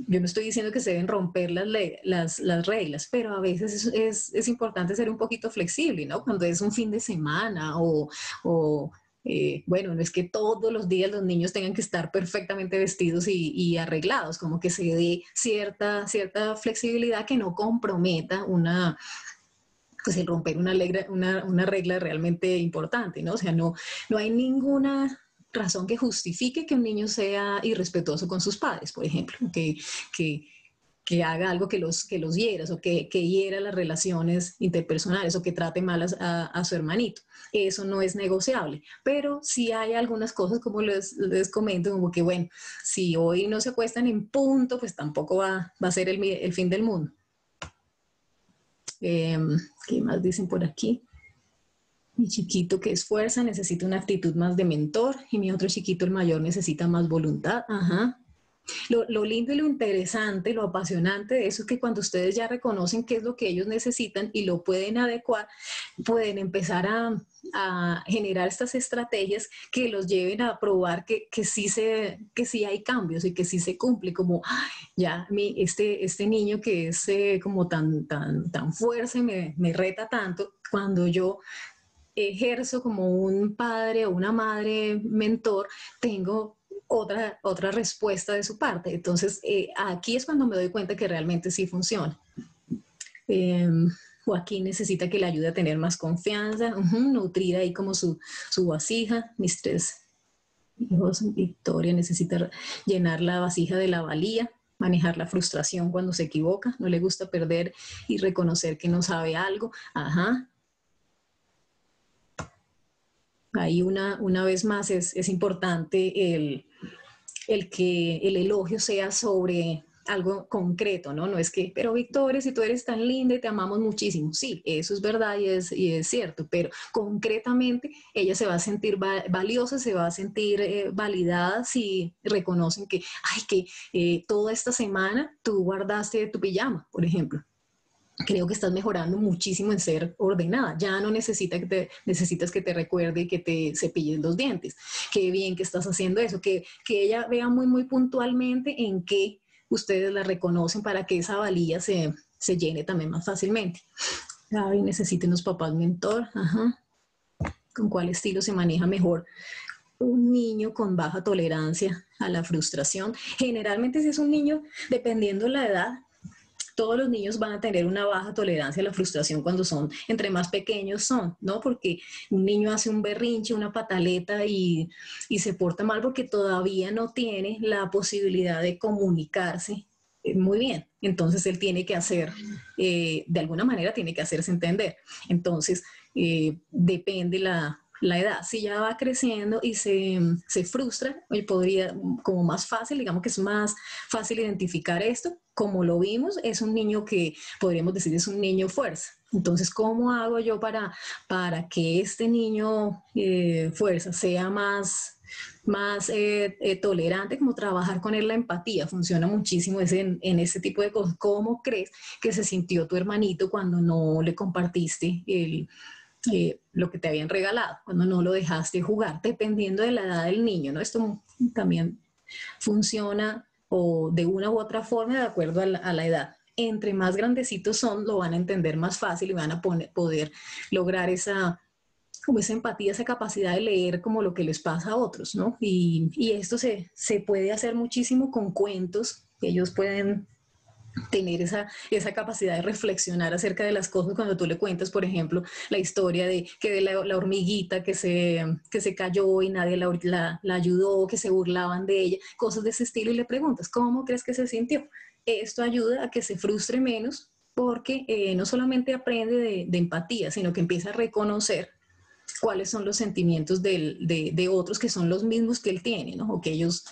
yo no estoy diciendo que se deben romper las, las, las reglas, pero a veces es, es, importante ser un poquito flexible, ¿no? Cuando es un fin de semana o, o eh, bueno, no es que todos los días los niños tengan que estar perfectamente vestidos y, arreglados, como que se dé cierta, cierta flexibilidad que no comprometa una, pues el romper una, una, una regla realmente importante, ¿no? O sea, no, no hay ninguna razón que justifique que un niño sea irrespetuoso con sus padres, por ejemplo, que, que, que haga algo que los, que los hieras o que, que hiera las relaciones interpersonales o que trate mal a, su hermanito. Eso no es negociable. Pero sí hay algunas cosas, como les, les comento, como que, bueno, si hoy no se acuestan en punto, pues tampoco va, va a ser el, fin del mundo. Eh, ¿Qué más dicen por aquí? Mi chiquito que es fuerza necesita una actitud más de mentor y mi otro chiquito, el mayor, necesita más voluntad. Ajá. Lo, lindo y lo interesante, lo apasionante de eso es que cuando ustedes ya reconocen qué es lo que ellos necesitan y lo pueden adecuar, pueden empezar a, generar estas estrategias que los lleven a probar que, que, sí, se, que sí hay cambios y que sí se cumple, como ya mi, este, este niño que es eh, como tan, tan, tan fuerte, me, me reta tanto, cuando yo ejerzo como un padre o una madre mentor, tengo otra, otra respuesta de su parte. Entonces, eh, aquí es cuando me doy cuenta que realmente sí funciona. Em, Joaquín necesita que le ayude a tener más confianza, nutrir ahí como su, su vasija. Mis tres hijos, Victoria necesita llenar la vasija de la valía, manejar la frustración cuando se equivoca, no le gusta perder y reconocer que no sabe algo. Ajá, ahí una, una vez más es, es importante el, el que el elogio sea sobre algo concreto, ¿no? No es que, pero Victoria, si tú eres tan linda y te amamos muchísimo, sí, eso es verdad y es, y es cierto, pero concretamente ella se va a sentir valiosa, se va a sentir eh, validada si reconocen que, ay, que eh, toda esta semana tú guardaste tu pijama, por ejemplo creo que estás mejorando muchísimo en ser ordenada. Ya no necesita que necesitas que te recuerde que te cepilles los dientes. Qué bien que estás haciendo eso. Que, que ella vea muy, muy puntualmente en qué ustedes la reconocen para que esa valía se, se llene también más fácilmente. Gaby, necesita unos papás mentor. Ajá. ¿Con cuál estilo se maneja mejor? un niño con baja tolerancia a la frustración. Generalmente si es un niño, dependiendo la edad, todos los niños van a tener una baja tolerancia a la frustración cuando son, entre más pequeños son, ¿no? Porque un niño hace un berrinche, una pataleta y, se porta mal porque todavía no tiene la posibilidad de comunicarse eh, muy bien. Entonces él tiene que hacer, eh, de alguna manera tiene que hacerse entender. Entonces, eh, depende la, la edad, si ya va creciendo y se, se frustra, hoy podría, como más fácil, digamos que es más fácil identificar esto, como lo vimos, es un niño que podríamos decir es un niño fuerza. Entonces, ¿cómo hago yo para, para que este niño eh, fuerza sea más, más eh, eh, tolerante, como trabajar con él la empatía? Funciona muchísimo ese, en, en este tipo de cosas. ¿Cómo crees que se sintió tu hermanito cuando no le compartiste el lo que te habían regalado, cuando no lo dejaste jugar, dependiendo de la edad del niño, ¿no? Esto también funciona o de una u otra forma de acuerdo a la, edad. Entre más grandecitos son, lo van a entender más fácil y van a poder lograr esa, como esa empatía, esa capacidad de leer como lo que les pasa a otros, ¿no? Y, y esto se, se puede hacer muchísimo con cuentos, ellos pueden tener esa, esa capacidad de reflexionar acerca de las cosas cuando tú le cuentas, por ejemplo, la historia de que de la, hormiguita que se, que se cayó y nadie la, la, ayudó, que se burlaban de ella, cosas de ese estilo y le preguntas, ¿cómo crees que se sintió? Esto ayuda a que se frustre menos porque eh, no solamente aprende de, empatía, sino que empieza a reconocer cuáles son los sentimientos de, de, otros que son los mismos que él tiene, ¿no? o que ellos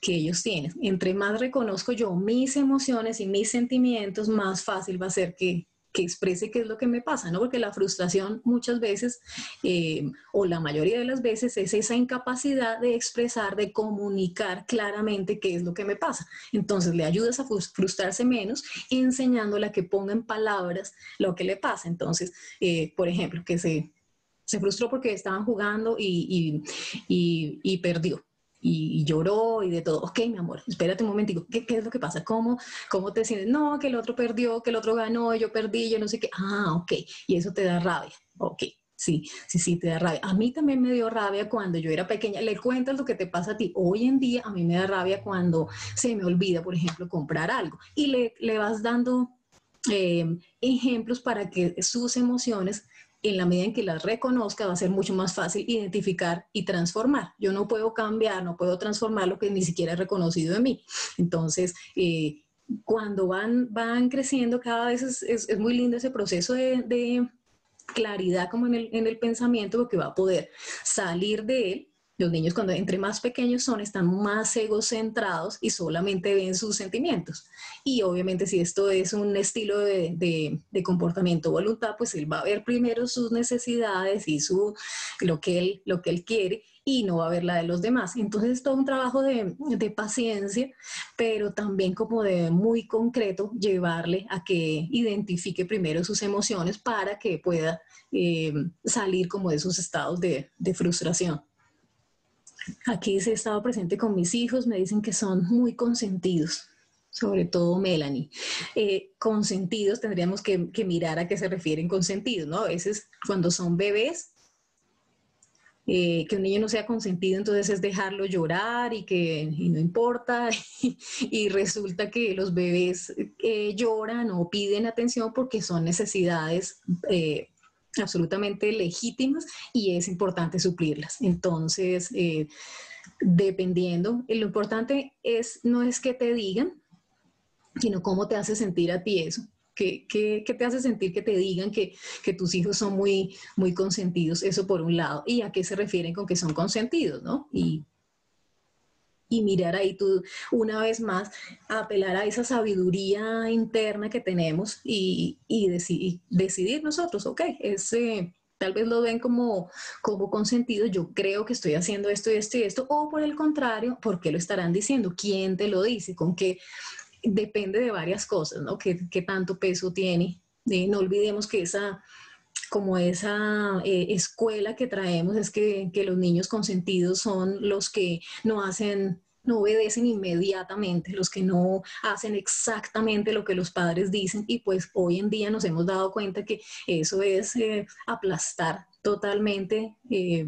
que ellos tienen. Entre más reconozco yo mis emociones y mis sentimientos, más fácil va a ser que, que exprese qué es lo que me pasa, ¿no? Porque la frustración muchas veces, eh, o la mayoría de las veces, es esa incapacidad de expresar, de comunicar claramente qué es lo que me pasa. Entonces le ayudas a frustrarse menos enseñándole a que ponga en palabras lo que le pasa. Entonces, eh, por ejemplo, que se, se frustró porque estaban jugando y, y, y perdió y, lloró y de todo. Ok, mi amor, espérate un momentico, ¿qué, ¿qué, es lo que pasa? ¿Cómo, ¿Cómo te sientes? No, que el otro perdió, que el otro ganó, yo perdí, yo no sé qué. Ah, ok, y eso te da rabia. Ok, sí, sí, sí, te da rabia. A mí también me dio rabia cuando yo era pequeña. Le cuentas lo que te pasa a ti. Hoy en día a mí me da rabia cuando se me olvida, por ejemplo, comprar algo. Y le, le vas dando eh, ejemplos para que sus emociones en la medida en que las reconozca, va a ser mucho más fácil identificar y transformar. Yo no puedo cambiar, no puedo transformar lo que ni siquiera he reconocido de mí. Entonces, eh, cuando van, van creciendo, cada vez es, es, muy lindo ese proceso de, de claridad como en el, en el pensamiento, porque va a poder salir de él los niños cuando entre más pequeños son están más egocentrados y solamente ven sus sentimientos. Y obviamente si esto es un estilo de, de, comportamiento voluntad, pues él va a ver primero sus necesidades y su, lo, que él, lo que él quiere y no va a ver la de los demás. Entonces es todo un trabajo de, de, paciencia, pero también como de muy concreto llevarle a que identifique primero sus emociones para que pueda eh, salir como de esos estados de, de frustración. Aquí he estado presente con mis hijos, me dicen que son muy consentidos, sobre todo Melanie. Eh, consentidos tendríamos que, mirar a qué se refieren consentidos, ¿no? A veces cuando son bebés, eh, que un niño no sea consentido, entonces es dejarlo llorar y que no importa, y, resulta que los bebés eh, lloran o piden atención porque son necesidades absolutamente legítimas y es importante suplirlas. Entonces, eh, dependiendo, lo importante es no es que te digan, sino cómo te hace sentir a ti eso ¿Qué, qué, qué te hace sentir que te digan que, que, tus hijos son muy, muy consentidos? Eso por un lado. ¿Y a qué se refieren con que son consentidos, no? Y, y mirar ahí tú, una vez más, apelar a esa sabiduría interna que tenemos y, y, decidir, nosotros, ok, ese tal vez lo ven como, como consentido, yo creo que estoy haciendo esto y esto y esto, o por el contrario, ¿por qué lo estarán diciendo? ¿Quién te lo dice? ¿Con qué? Depende de varias cosas, ¿no? ¿Qué, qué tanto peso tiene? Eh, no olvidemos que esa, como esa eh, escuela que traemos es que, los niños consentidos son los que no hacen no obedecen inmediatamente, los que no hacen exactamente lo que los padres dicen y pues hoy en día nos hemos dado cuenta que eso es eh, aplastar totalmente. Eh,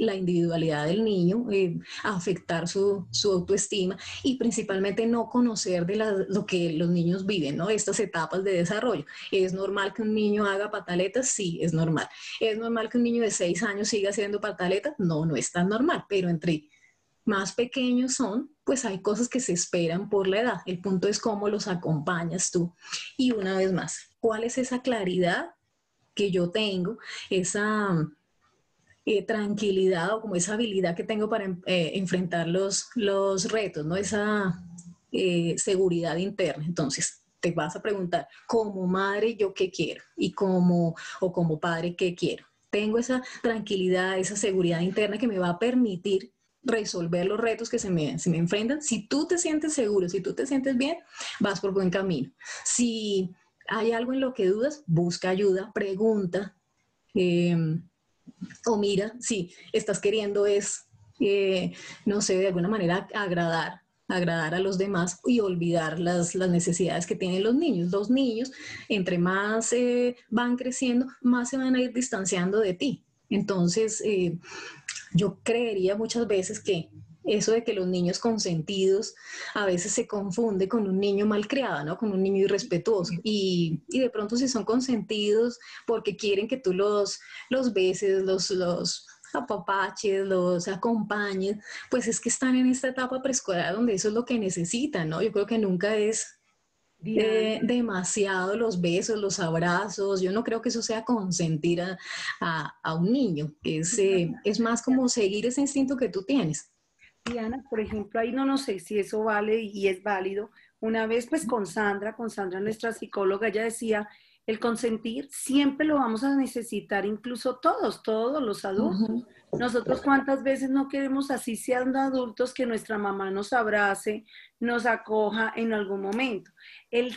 la individualidad del niño, eh, afectar su, su, autoestima y principalmente no conocer de lo que los niños viven, ¿no? Estas etapas de desarrollo. ¿Es normal que un niño haga pataletas? Sí, es normal. ¿Es normal que un niño de seis años siga haciendo pataletas? No, no es tan normal, pero entre más pequeños son, pues hay cosas que se esperan por la edad. El punto es cómo los acompañas tú. Y una vez más, ¿cuál es esa claridad que yo tengo, esa eh, tranquilidad o como esa habilidad que tengo para eh, enfrentar los, los retos, ¿no? Esa eh, seguridad interna. Entonces, te vas a preguntar, como madre, ¿yo qué quiero? Y como, o como padre, ¿qué quiero? Tengo esa tranquilidad, esa seguridad interna que me va a permitir resolver los retos que se me, se me enfrentan. Si tú te sientes seguro, si tú te sientes bien, vas por buen camino. Si hay algo en lo que dudas, busca ayuda, pregunta. Eh, o mira, si estás queriendo es, eh, no sé, de alguna manera agradar agradar a los demás y olvidar las, las necesidades que tienen los niños. Los niños, entre más eh, van creciendo, más se van a ir distanciando de ti. Entonces, eh, yo creería muchas veces que eso de que los niños consentidos a veces se confunde con un niño mal criado, ¿no? Con un niño irrespetuoso. Y, y de pronto si son consentidos porque quieren que tú los, los beses, los, los apapaches, los acompañes, pues es que están en esta etapa preescolar donde eso es lo que necesitan, ¿no? Yo creo que nunca es de, demasiado los besos, los abrazos. Yo no creo que eso sea consentir a, a, un niño. Es, eh, es más como seguir ese instinto que tú tienes. Diana, por ejemplo, ahí no, no sé si eso vale y es válido. Una vez, pues con Sandra, con Sandra, nuestra psicóloga, ella decía, el consentir siempre lo vamos a necesitar, incluso todos, todos los adultos. Nosotros cuántas veces no queremos, así siendo adultos, que nuestra mamá nos abrace, nos acoja en algún momento. El,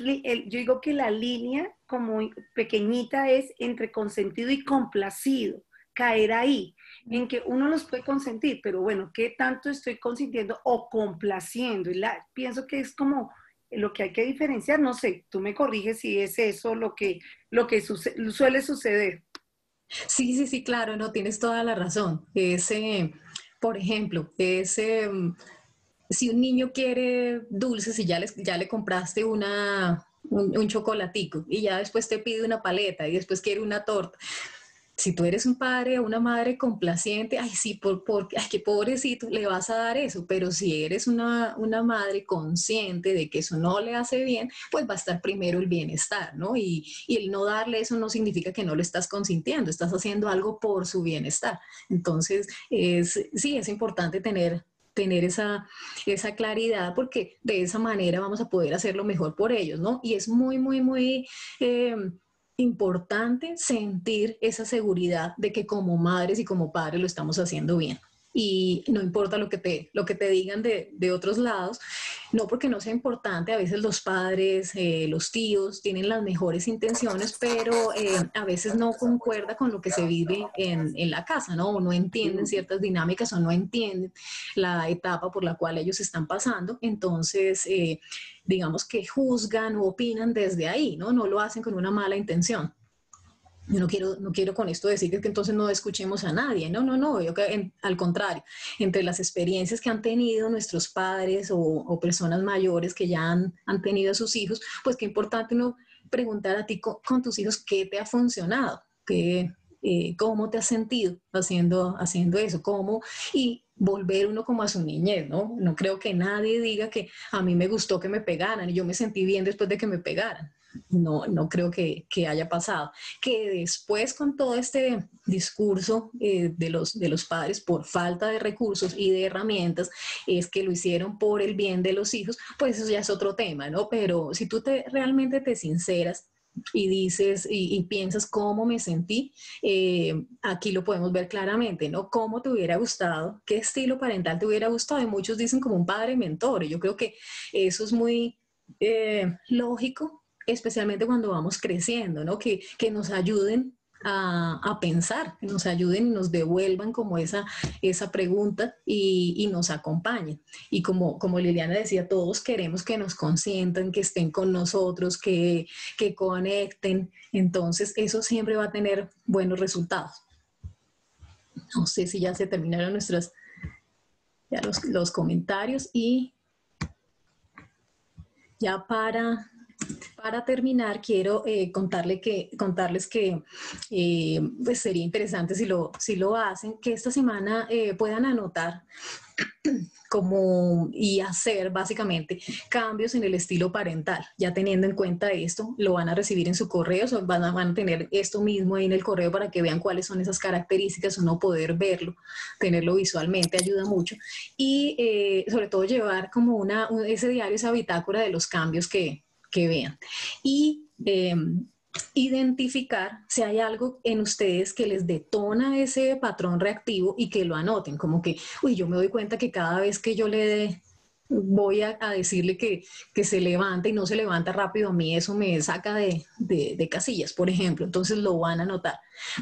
yo digo que la línea como pequeñita es entre consentido y complacido, caer ahí, en que uno los puede consentir, pero bueno, ¿qué tanto estoy consintiendo o complaciendo? Y la, pienso que es como lo que hay que diferenciar, no sé, tú me corriges si es eso lo que, lo que suele suceder. Sí, sí, sí, claro, no, tienes toda la razón. Ese, por ejemplo, ese, si un niño quiere dulces y ya, les, ya le compraste una, un, un chocolatico y ya después te pide una paleta y después quiere una torta, si tú eres un padre o una madre complaciente, ay, sí, por, ay, qué pobrecito, le vas a dar eso, pero si eres una, una, madre consciente de que eso no le hace bien, pues va a estar primero el bienestar, ¿no? Y, y, el no darle eso no significa que no lo estás consintiendo, estás haciendo algo por su bienestar. Entonces, es, sí, es importante tener tener esa, esa claridad porque de esa manera vamos a poder hacerlo mejor por ellos, ¿no? Y es muy, muy, muy... Eh, importante sentir esa seguridad de que como madres y como padres lo estamos haciendo bien. Y no importa lo que te, lo que te digan de, de otros lados, no porque no sea importante, a veces los padres, eh, los tíos tienen las mejores intenciones, pero eh, a veces no concuerda con lo que se vive en, en, la casa, ¿no? O no entienden ciertas dinámicas o no entienden la etapa por la cual ellos están pasando. Entonces, eh, digamos que juzgan o opinan desde ahí, ¿no? No lo hacen con una mala intención. Yo no quiero, no quiero con esto decir que entonces no escuchemos a nadie, no, no, no, yo que al contrario, entre las experiencias que han tenido nuestros padres o, personas mayores que ya han, tenido a sus hijos, pues qué importante no preguntar a ti con, con tus hijos qué te ha funcionado, qué, eh, cómo te has sentido haciendo, haciendo eso, cómo, y volver uno como a su niñez, ¿no? No creo que nadie diga que a mí me gustó que me pegaran y yo me sentí bien después de que me pegaran. No, no creo que, haya pasado. Que después con todo este discurso eh, de, los, de los padres por falta de recursos y de herramientas, es que lo hicieron por el bien de los hijos, pues eso ya es otro tema, ¿no? Pero si tú te, realmente te sinceras y dices y, piensas cómo me sentí, eh, aquí lo podemos ver claramente, ¿no? ¿Cómo te hubiera gustado? ¿Qué estilo parental te hubiera gustado? Y muchos dicen como un padre mentor. Y yo creo que eso es muy eh, lógico, especialmente cuando vamos creciendo, ¿no? Que, que nos ayuden a, pensar, que nos ayuden y nos devuelvan como esa, esa pregunta y, nos acompañen. Y como, como Liliana decía, todos queremos que nos consientan, que estén con nosotros, que, que conecten. Entonces, eso siempre va a tener buenos resultados. No sé si ya se terminaron nuestros ya los, los comentarios y ya para para terminar, quiero eh, contarles que eh, pues sería interesante si lo, si lo hacen, que esta semana eh, puedan anotar como y hacer básicamente cambios en el estilo parental. Ya teniendo en cuenta esto, lo van a recibir en su correo, van a, van a tener esto mismo ahí en el correo para que vean cuáles son esas características, uno poder verlo, tenerlo visualmente ayuda mucho y sobre todo llevar como una, ese diario, esa bitácora de los cambios que, que vean. Y em, identificar si hay algo en ustedes que les detona ese patrón reactivo y que lo anoten, como que, uy, yo me doy cuenta que cada vez que yo le voy a, decirle que, que, se levanta y no se levanta rápido, a mí eso me saca de, de, casillas, por ejemplo. Entonces lo van a anotar,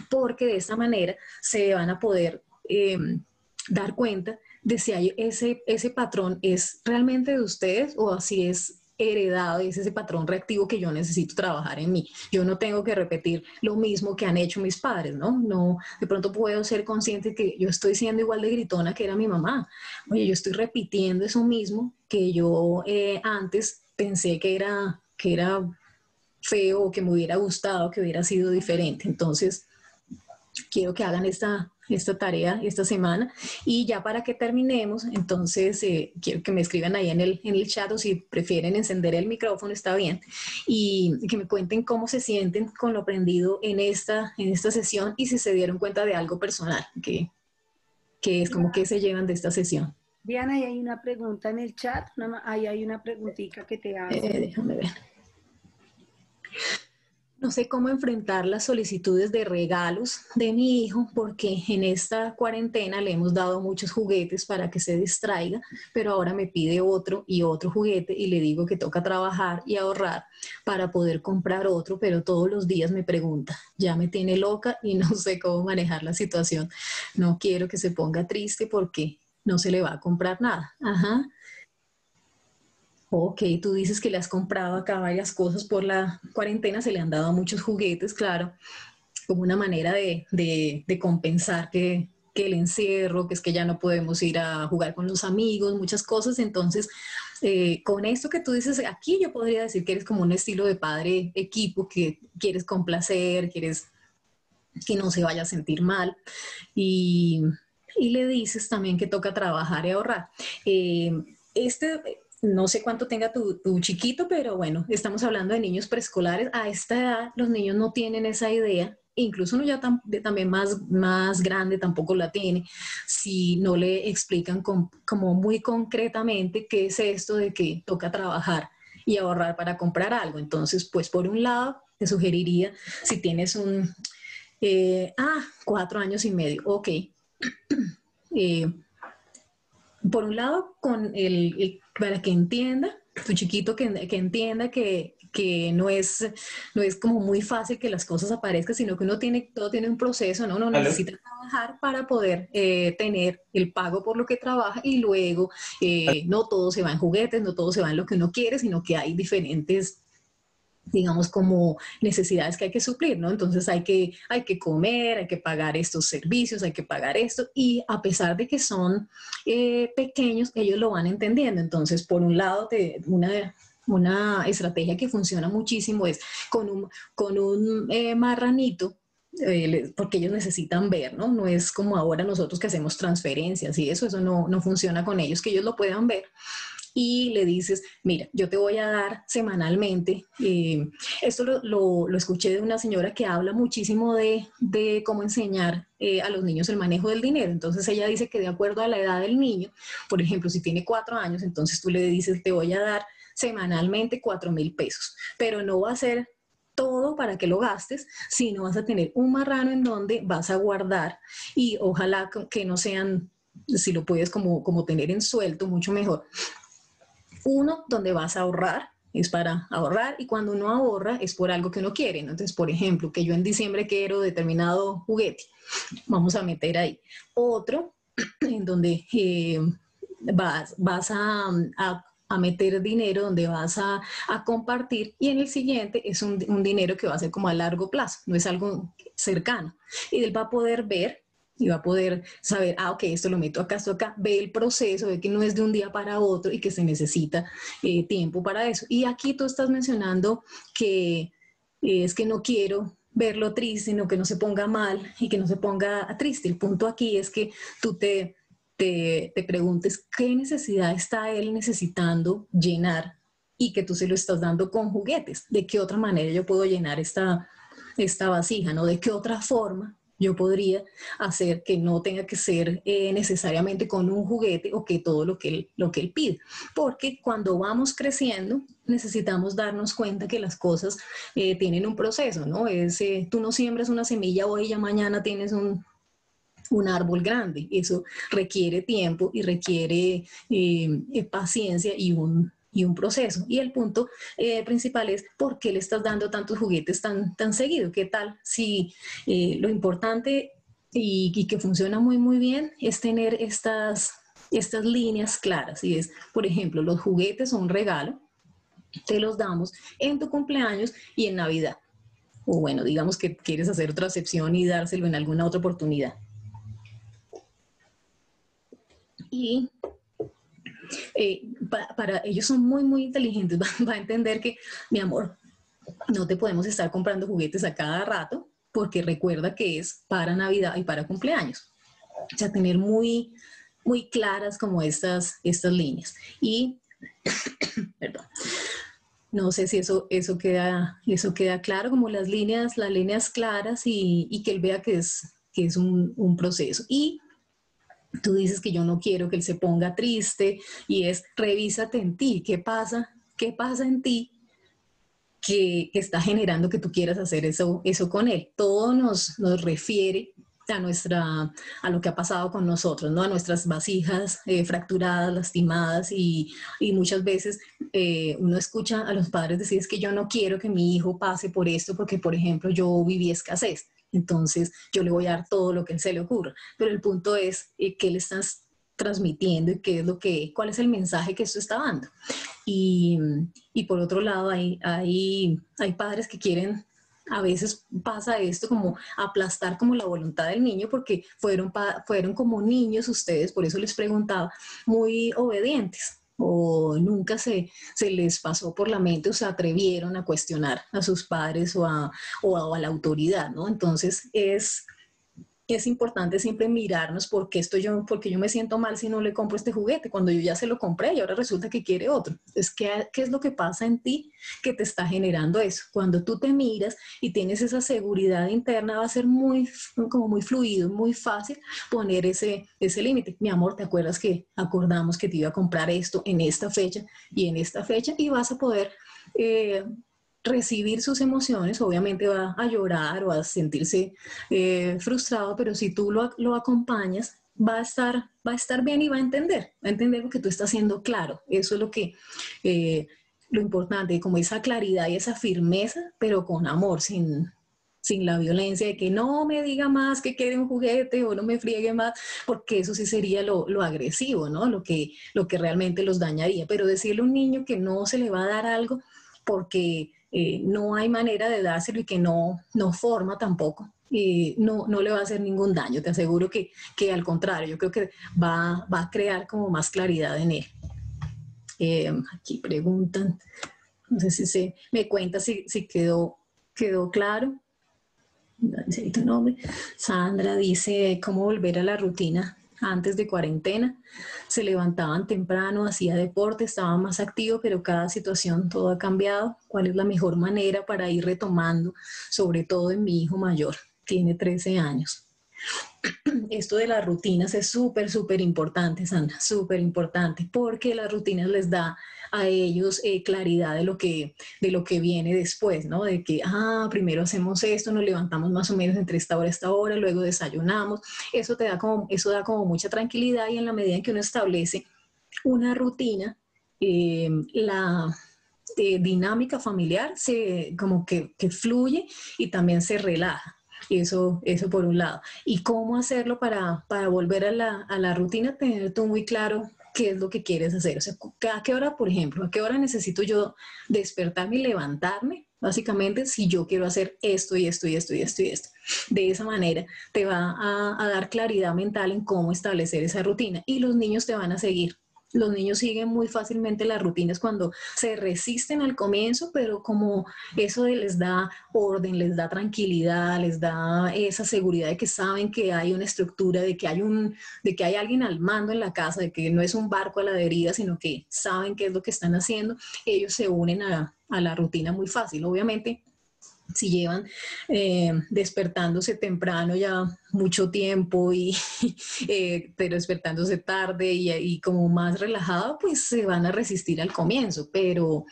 porque de esta manera se van a poder em, dar cuenta de si hay ese, ese patrón es realmente de ustedes o así es heredado es ese patrón reactivo que yo necesito trabajar en mí. Yo no tengo que repetir lo mismo que han hecho mis padres, ¿no? No, de pronto puedo ser consciente que yo estoy siendo igual de gritona que era mi mamá. Oye, yo estoy repitiendo eso mismo que yo eh, antes pensé que era, que era feo o que me hubiera gustado, que hubiera sido diferente. Entonces, quiero que hagan esta, esta tarea esta semana. Y ya para que terminemos, entonces eh, quiero que me escriban ahí en el, en el chat o si prefieren encender el micrófono, está bien. Y que me cuenten cómo se sienten con lo aprendido en esta, en esta sesión y si se dieron cuenta de algo personal, que, que es como que se llevan de esta sesión. Diana, ahí hay una pregunta en el chat, ahí hay una preguntita que te hago. Eh, déjame ver. No sé cómo enfrentar las solicitudes de regalos de mi hijo porque en esta cuarentena le hemos dado muchos juguetes para que se distraiga, pero ahora me pide otro y otro juguete y le digo que toca trabajar y ahorrar para poder comprar otro, pero todos los días me pregunta, ya me tiene loca y no sé cómo manejar la situación. No quiero que se ponga triste porque no se le va a comprar nada. Ajá. Ok, tú dices que le has comprado acá varias cosas por la cuarentena, se le han dado muchos juguetes, claro, como una manera de, compensar que, el encierro, que es que ya no podemos ir a jugar con los amigos, muchas cosas. Entonces, eh, con esto que tú dices aquí, yo podría decir que eres como un estilo de padre equipo, que quieres complacer, quieres que no se vaya a sentir mal. Y, le dices también que toca trabajar y ahorrar. Eh, este, no sé cuánto tenga tu, chiquito, pero bueno, estamos hablando de niños preescolares. A esta edad los niños no tienen esa idea incluso uno ya también más, más grande tampoco la tiene, si no le explican como muy concretamente qué es esto de que toca trabajar y ahorrar para comprar algo. Entonces, pues por un lado, te sugeriría, si tienes un, eh, ah, cuatro años y medio, ok. Eh, por un lado, con el, para que entienda, tu chiquito que, que entienda que, que, no, es, no es como muy fácil que las cosas aparezcan, sino que uno tiene, todo tiene un proceso, ¿no? Uno necesita trabajar para poder eh, tener el pago por lo que trabaja y luego eh, no todo se va en juguetes, no todo se va en lo que uno quiere, sino que hay diferentes digamos, como necesidades que hay que suplir, ¿no? Entonces hay que, hay que comer, hay que pagar estos servicios, hay que pagar esto, y a pesar de que son eh, pequeños, ellos lo van entendiendo. Entonces, por un lado, una, una estrategia que funciona muchísimo es con un, con un eh, marranito, eh, porque ellos necesitan ver, ¿no? No es como ahora nosotros que hacemos transferencias y eso, eso no, no funciona con ellos, que ellos lo puedan ver y le dices, mira, yo te voy a dar semanalmente, eh, esto lo, lo, escuché de una señora que habla muchísimo de, de cómo enseñar eh, a los niños el manejo del dinero. Entonces ella dice que de acuerdo a la edad del niño, por ejemplo, si tiene cuatro años, entonces tú le dices, te voy a dar semanalmente cuatro mil pesos, pero no va a ser todo para que lo gastes, sino vas a tener un marrano en donde vas a guardar y ojalá que no sean, si lo puedes como, como tener en suelto, mucho mejor. Uno, donde vas a ahorrar, es para ahorrar y cuando uno ahorra es por algo que uno quiere. Entonces, por ejemplo, que yo en diciembre quiero determinado juguete, vamos a meter ahí. Otro, en donde eh, vas, vas a, a meter dinero donde vas a, a, compartir y en el siguiente es un, un, dinero que va a ser como a largo plazo, no es algo cercano. Y él va a poder ver y va a poder saber, ah, ok, esto lo meto acá, esto acá, ve el proceso, ve que no es de un día para otro y que se necesita eh, tiempo para eso. Y aquí tú estás mencionando que es que no quiero verlo triste, sino que no se ponga mal y que no se ponga triste. El punto aquí es que tú te, te, te preguntes qué necesidad está él necesitando llenar y que tú se lo estás dando con juguetes. ¿De qué otra manera yo puedo llenar esta, esta vasija? ¿no? ¿De qué otra forma yo podría hacer que no tenga que ser eh, necesariamente con un juguete o que todo lo que, él, lo que él pide. Porque cuando vamos creciendo, necesitamos darnos cuenta que las cosas eh, tienen un proceso, ¿no? Es, eh, tú no siembras una semilla hoy y ya mañana tienes un, un árbol grande. Eso requiere tiempo y requiere paciencia y un, y un proceso. Y el punto eh, principal es por qué le estás dando tantos juguetes tan, tan seguido. ¿Qué tal si eh, lo importante y, que funciona muy, muy bien es tener estas, estas líneas claras? Y es, por ejemplo, los juguetes son un regalo, te los damos en tu cumpleaños y en Navidad. O bueno, digamos que quieres hacer otra excepción y dárselo en alguna otra oportunidad. Y eh, para ellos son muy, muy inteligentes, va, a entender que, mi amor, no te podemos estar comprando juguetes a cada rato porque recuerda que es para Navidad y para cumpleaños. O sea, tener muy, muy claras como estas, estas líneas. Y, perdón, no sé si eso, eso, queda, eso queda claro, como las líneas, las líneas claras y, que él vea que es, que es un, un proceso. Y Tú dices que yo no quiero que él se ponga triste y es revísate en ti, ¿qué pasa? ¿Qué pasa en ti que, está generando que tú quieras hacer eso, eso con él? Todo nos, nos refiere a, nuestra, a lo que ha pasado con nosotros, ¿no? a nuestras vasijas eh, fracturadas, lastimadas y, y muchas veces eh, uno escucha a los padres decir es que yo no quiero que mi hijo pase por esto porque, por ejemplo, yo viví escasez. Entonces yo le voy a dar todo lo que se le ocurra. Pero el punto es eh, qué le estás transmitiendo y qué es lo que, cuál es el mensaje que esto está dando. Y, y por otro lado, hay, hay, hay padres que quieren a veces pasa esto como aplastar como la voluntad del niño porque fueron, fueron como niños ustedes, por eso les preguntaba, muy obedientes o nunca se, se les pasó por la mente o se atrevieron a cuestionar a sus padres o a, o a la autoridad, ¿no? Entonces es es importante siempre mirarnos porque estoy yo, porque yo me siento mal si no le compro este juguete, cuando yo ya se lo compré y ahora resulta que quiere otro. Es ¿qué, ¿qué es lo que pasa en ti que te está generando eso? Cuando tú te miras y tienes esa seguridad interna, va a ser muy, como muy fluido, muy fácil poner ese, ese límite. Mi amor, ¿te acuerdas que acordamos que te iba a comprar esto en esta fecha y en esta fecha? Y vas a poder... Eh, recibir sus emociones, obviamente va a llorar o a sentirse eh, frustrado, pero si tú lo, lo, acompañas, va a, estar, va a estar bien y va a entender, va a entender lo que tú estás haciendo claro. Eso es lo que, eh, lo importante, como esa claridad y esa firmeza, pero con amor, sin, sin la violencia de que no me diga más que quiere un juguete o no me friegue más, porque eso sí sería lo, lo, agresivo, ¿no? Lo que, lo que realmente los dañaría. Pero decirle a un niño que no se le va a dar algo porque eh, no hay manera de dárselo y que no, no forma tampoco. y no, no le va a hacer ningún daño. Te aseguro que, que al contrario, yo creo que va, va, a crear como más claridad en él. Eh, aquí preguntan, no sé si se me cuenta si, si quedó, quedó claro. Sandra dice, ¿cómo volver a la rutina antes de cuarentena, se levantaban temprano, hacía deporte, estaba más activo, pero cada situación todo ha cambiado. ¿Cuál es la mejor manera para ir retomando, sobre todo en mi hijo mayor? Tiene 13 años. Esto de las rutinas es súper, súper importante, Sandra, súper importante, porque las rutinas les da a ellos eh, claridad de lo, que, de lo que viene después, ¿no? De que, ah, primero hacemos esto, nos levantamos más o menos entre esta hora y esta hora, luego desayunamos. Eso te da como, eso da como mucha tranquilidad y en la medida en que uno establece una rutina, eh, la eh, dinámica familiar se como que, que fluye y también se relaja. Eso, eso por un lado. ¿Y cómo hacerlo para, para volver a la, a la rutina? Tener tú muy claro qué es lo que quieres hacer. O sea, ¿a qué hora, por ejemplo, a qué hora necesito yo despertarme y levantarme? Básicamente, si yo quiero hacer esto y esto y esto y esto y esto. De esa manera te va a, a dar claridad mental en cómo establecer esa rutina y los niños te van a seguir los niños siguen muy fácilmente las rutinas cuando se resisten al comienzo, pero como eso les da orden, les da tranquilidad, les da esa seguridad de que saben que hay una estructura, de que hay un, de que hay alguien al mando en la casa, de que no es un barco a la deriva, sino que saben qué es lo que están haciendo, ellos se unen a, a la rutina muy fácil. Obviamente si llevan eh, despertándose temprano ya mucho tiempo y eh, pero despertándose tarde y, como más relajado pues se van a resistir al comienzo pero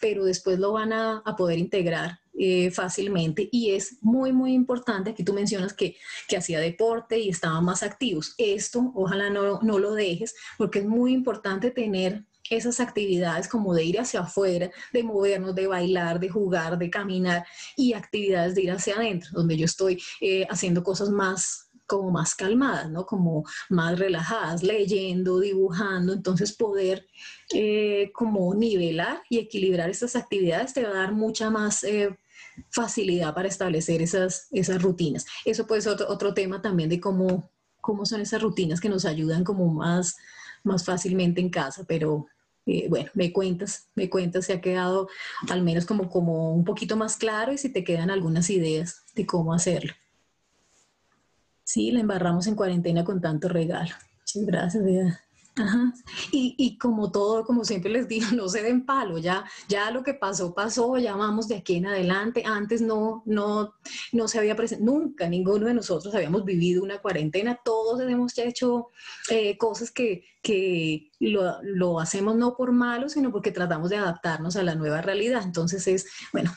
pero después lo van a, poder integrar eh, fácilmente. Y es muy muy importante aquí tú mencionas que, que hacía deporte y estaban más activos esto ojalá no, no lo dejes porque es muy importante tener esas actividades como de ir hacia afuera, de movernos, de bailar, de jugar, de caminar y actividades de ir hacia adentro, donde yo estoy eh, haciendo cosas más como más calmadas, ¿no? Como más relajadas, leyendo, dibujando, entonces poder eh, como nivelar y equilibrar estas actividades te va a dar mucha más eh, facilidad para establecer esas, esas rutinas. Eso puede ser otro, otro tema también de cómo, cómo son esas rutinas que nos ayudan como más, más fácilmente en casa, pero eh, bueno, me cuentas, me cuentas si ha quedado al menos como, como un poquito más claro y si te quedan algunas ideas de cómo hacerlo. Sí, la embarramos en cuarentena con tanto regalo. Muchas gracias. Ajá. Y, y, como todo, como siempre les digo, no se den palo, ya, ya lo que pasó, pasó, ya vamos de aquí en adelante. Antes no, no, no se había presentado, nunca ninguno de nosotros habíamos vivido una cuarentena, todos hemos hecho eh, cosas que, que lo, lo hacemos no por malo, sino porque tratamos de adaptarnos a la nueva realidad. Entonces es, bueno,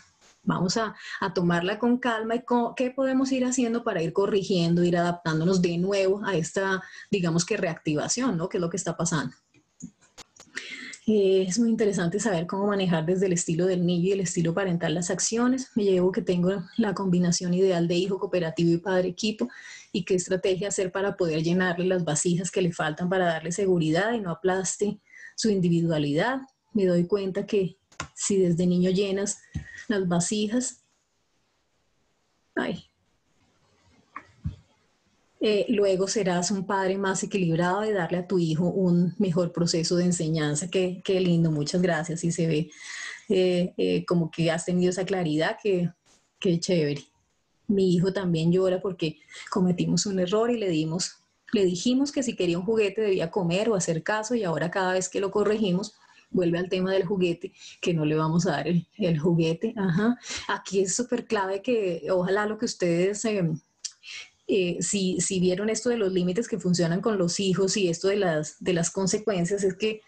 Vamos a, tomarla con calma y qué podemos ir haciendo para ir corrigiendo, ir adaptándonos de nuevo a esta, digamos que reactivación, ¿no? Que es lo que está pasando. Eh, es muy interesante saber cómo manejar desde el estilo del niño y el estilo parental las acciones. Me llevo que tengo la combinación ideal de hijo cooperativo y padre equipo y qué estrategia hacer para poder llenarle las vasijas que le faltan para darle seguridad y no aplaste su individualidad. Me doy cuenta que si desde niño llenas las vasijas. Eh, luego serás un padre más equilibrado y darle a tu hijo un mejor proceso de enseñanza. Qué, qué lindo, muchas gracias. Y se ve eh, eh, como que has tenido esa claridad, que, qué chévere. Mi hijo también llora porque cometimos un error y le dimos, le dijimos que si quería un juguete debía comer o hacer caso y ahora cada vez que lo corregimos vuelve al tema del juguete, que no le vamos a dar el, juguete. Ajá. Aquí es súper clave que ojalá lo que ustedes... Em, eh, si, si, vieron esto de los límites que funcionan con los hijos y esto de las, de las consecuencias, es que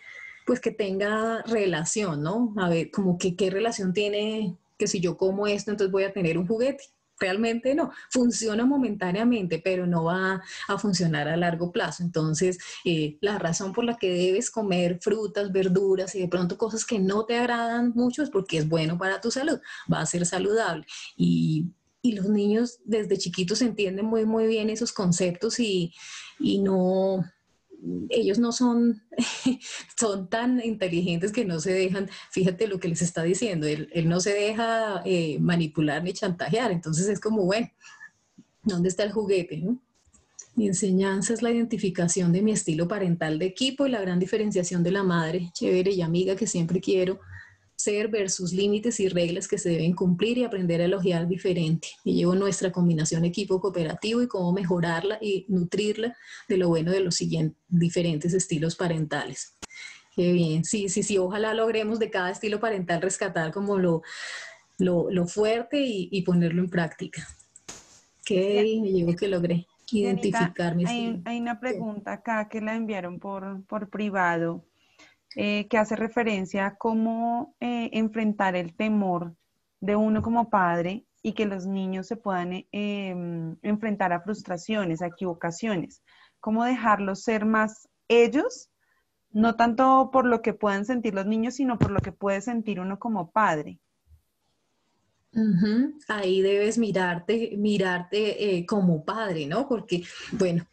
pues que tenga relación, ¿no? A ver, como que qué relación tiene que si yo como esto, entonces voy a tener un juguete realmente no, funciona momentáneamente, pero no va a funcionar a largo plazo. Entonces, eh, la razón por la que debes comer frutas, verduras y de pronto cosas que no te agradan mucho es porque es bueno para tu salud, va a ser saludable. Y, y los niños desde chiquitos entienden muy, muy bien esos conceptos y, y no, ellos no son, son tan inteligentes que no se dejan, fíjate lo que les está diciendo, él, no se deja eh, manipular ni chantajear, entonces es como, bueno, ¿dónde está el juguete? Mi enseñanza es la identificación de mi estilo parental de equipo y la gran diferenciación de la madre, chévere y amiga que siempre quiero ser versus límites y reglas que se deben cumplir y aprender a elogiar diferente. Y llevo nuestra combinación equipo cooperativo y cómo mejorarla y nutrirla de lo bueno de los siguientes diferentes estilos parentales. Qué bien, sí, sí, sí, ojalá logremos de cada estilo parental rescatar como lo, lo, fuerte y, ponerlo en práctica. Qué bien, me llegó que logré identificar mi hay, hay, una pregunta acá que la enviaron por, por privado eh, que hace referencia a cómo eh, enfrentar el temor de uno como padre y que los niños se puedan eh, em, enfrentar a frustraciones, a equivocaciones. Cómo dejarlos ser más ellos, no tanto por lo que puedan sentir los niños, sino por lo que puede sentir uno como padre. Ahí debes mirarte, mirarte como padre, ¿no? Porque, bueno,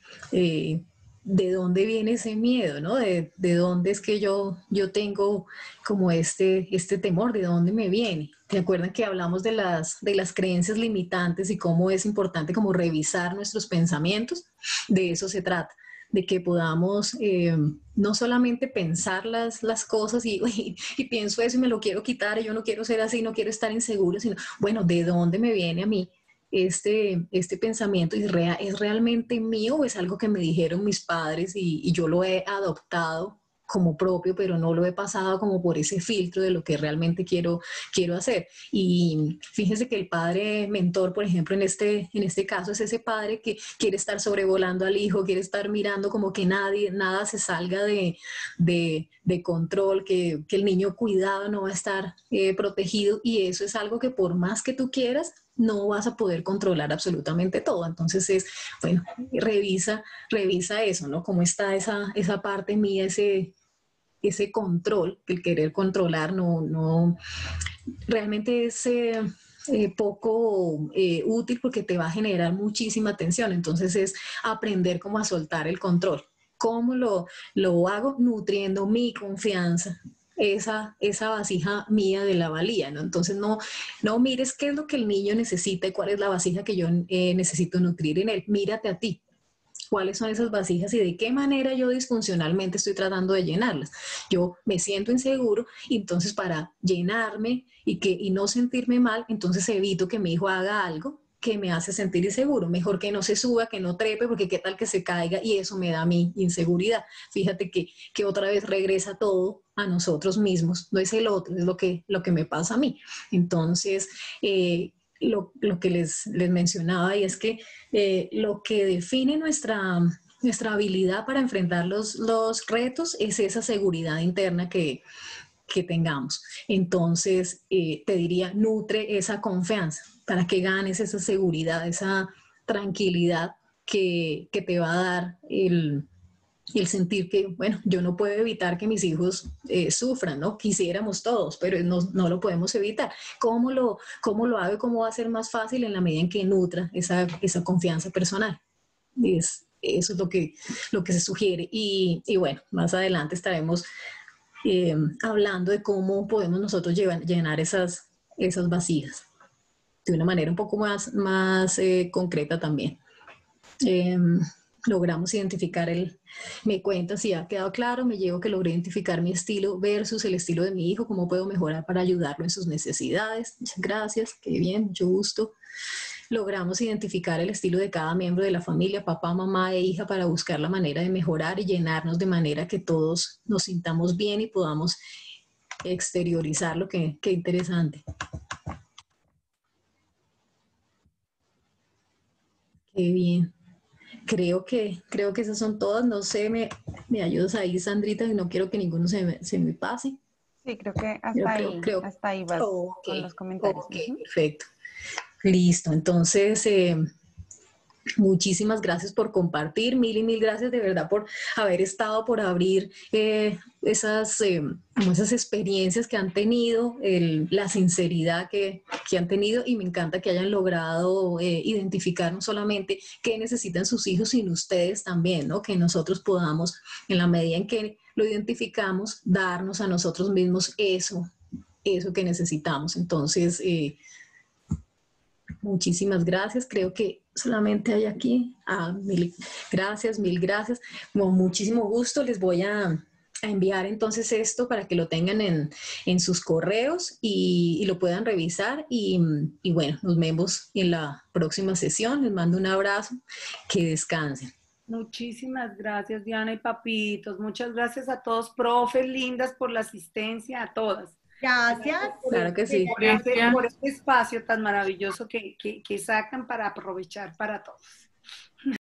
de dónde viene ese miedo, ¿no? De, dónde es que yo, yo tengo como este, este temor, de dónde me viene. ¿Te acuerdan que hablamos de las, de las creencias limitantes y cómo es importante como revisar nuestros pensamientos? De eso se trata, de que podamos eh, no solamente pensar las, las cosas y, y, pienso eso y me lo quiero quitar, y yo no quiero ser así, no quiero estar inseguro, sino, bueno, ¿de dónde me viene a mí este, este pensamiento es, realmente mío o es algo que me dijeron mis padres y, yo lo he adoptado como propio, pero no lo he pasado como por ese filtro de lo que realmente quiero, quiero hacer. Y fíjense que el padre mentor, por ejemplo, en este, en este caso, es ese padre que quiere estar sobrevolando al hijo, quiere estar mirando como que nadie, nada se salga de, de, de control, que, que, el niño cuidado no va a estar eh, protegido. Y eso es algo que por más que tú quieras, no vas a poder controlar absolutamente todo. Entonces es, bueno, revisa, revisa eso, ¿no? Cómo está esa, esa parte mía, ese, ese control, el querer controlar, no, no, realmente es eh, eh, poco eh, útil porque te va a generar muchísima tensión. Entonces es aprender cómo a soltar el control. ¿Cómo lo, lo hago? Nutriendo mi confianza, esa, esa vasija mía de la valía, ¿no? Entonces no, no mires qué es lo que el niño necesita y cuál es la vasija que yo eh, necesito nutrir en él. Mírate a ti. ¿Cuáles son esas vasijas y de qué manera yo disfuncionalmente estoy tratando de llenarlas? Yo me siento inseguro y entonces para llenarme y, que, y no sentirme mal, entonces evito que mi hijo haga algo que me hace sentir inseguro. Mejor que no se suba, que no trepe, porque qué tal que se caiga y eso me da mí inseguridad. Fíjate que, que otra vez regresa todo a nosotros mismos, no es el otro, es lo que, lo que me pasa a mí. Entonces, eh, lo, lo, que les, les, mencionaba y es que eh, lo que define nuestra, nuestra habilidad para enfrentar los, los retos es esa seguridad interna que, que tengamos. Entonces, eh, te diría, nutre esa confianza para que ganes esa seguridad, esa tranquilidad que, te va a dar el, sentir que, bueno, yo no puedo evitar que mis hijos eh, sufran, ¿no? Quisiéramos todos, pero no, lo podemos evitar. ¿Cómo lo, ¿Cómo lo hago cómo va a ser más fácil en la medida en que nutra esa, esa confianza personal? Es, eso es lo que, lo que se sugiere. Y, y bueno, más adelante estaremos eh, hablando de cómo podemos nosotros llenar esas, esas vasijas de una manera un poco más, más eh, concreta también. Logramos identificar el, me cuenta si ha quedado claro, me llevo que logré identificar mi estilo versus el estilo de mi hijo, cómo puedo mejorar para ayudarlo en sus necesidades. Muchas gracias, qué bien, mucho gusto. Logramos identificar el estilo de cada miembro de la familia, papá, mamá e hija, para buscar la manera de mejorar y llenarnos de manera que todos nos sintamos bien y podamos exteriorizarlo. Qué, qué interesante. Qué bien. Creo que, creo que esas son todas. No sé, me, me ayudas ahí, Sandrita, y no quiero que ninguno se me, se me pase. Sí, creo que hasta ahí, hasta ahí vas con los comentarios. perfecto. Listo. Entonces, eh, Muchísimas gracias por compartir, mil y mil gracias de verdad por haber estado, por abrir eh, esas, eh, esas experiencias que han tenido, la sinceridad que, han tenido y me encanta que hayan logrado eh, identificar no solamente qué necesitan sus hijos, sino ustedes también, ¿no? que nosotros podamos, en la medida en que lo identificamos, darnos a nosotros mismos eso, eso que necesitamos. Entonces, muchísimas gracias. Creo que solamente hay aquí. Ah, mil gracias, mil gracias. Con muchísimo gusto les voy a, enviar entonces esto para que lo tengan en, sus correos y, lo puedan revisar. Y, y bueno, nos vemos en la próxima sesión. Les mando un abrazo. Que descansen. Muchísimas gracias, Diana y papitos. Muchas gracias a todos, profes lindas, por la asistencia, a todas. Gracias. Claro que sí. Por este, espacio tan maravilloso que sacan para aprovechar para todos.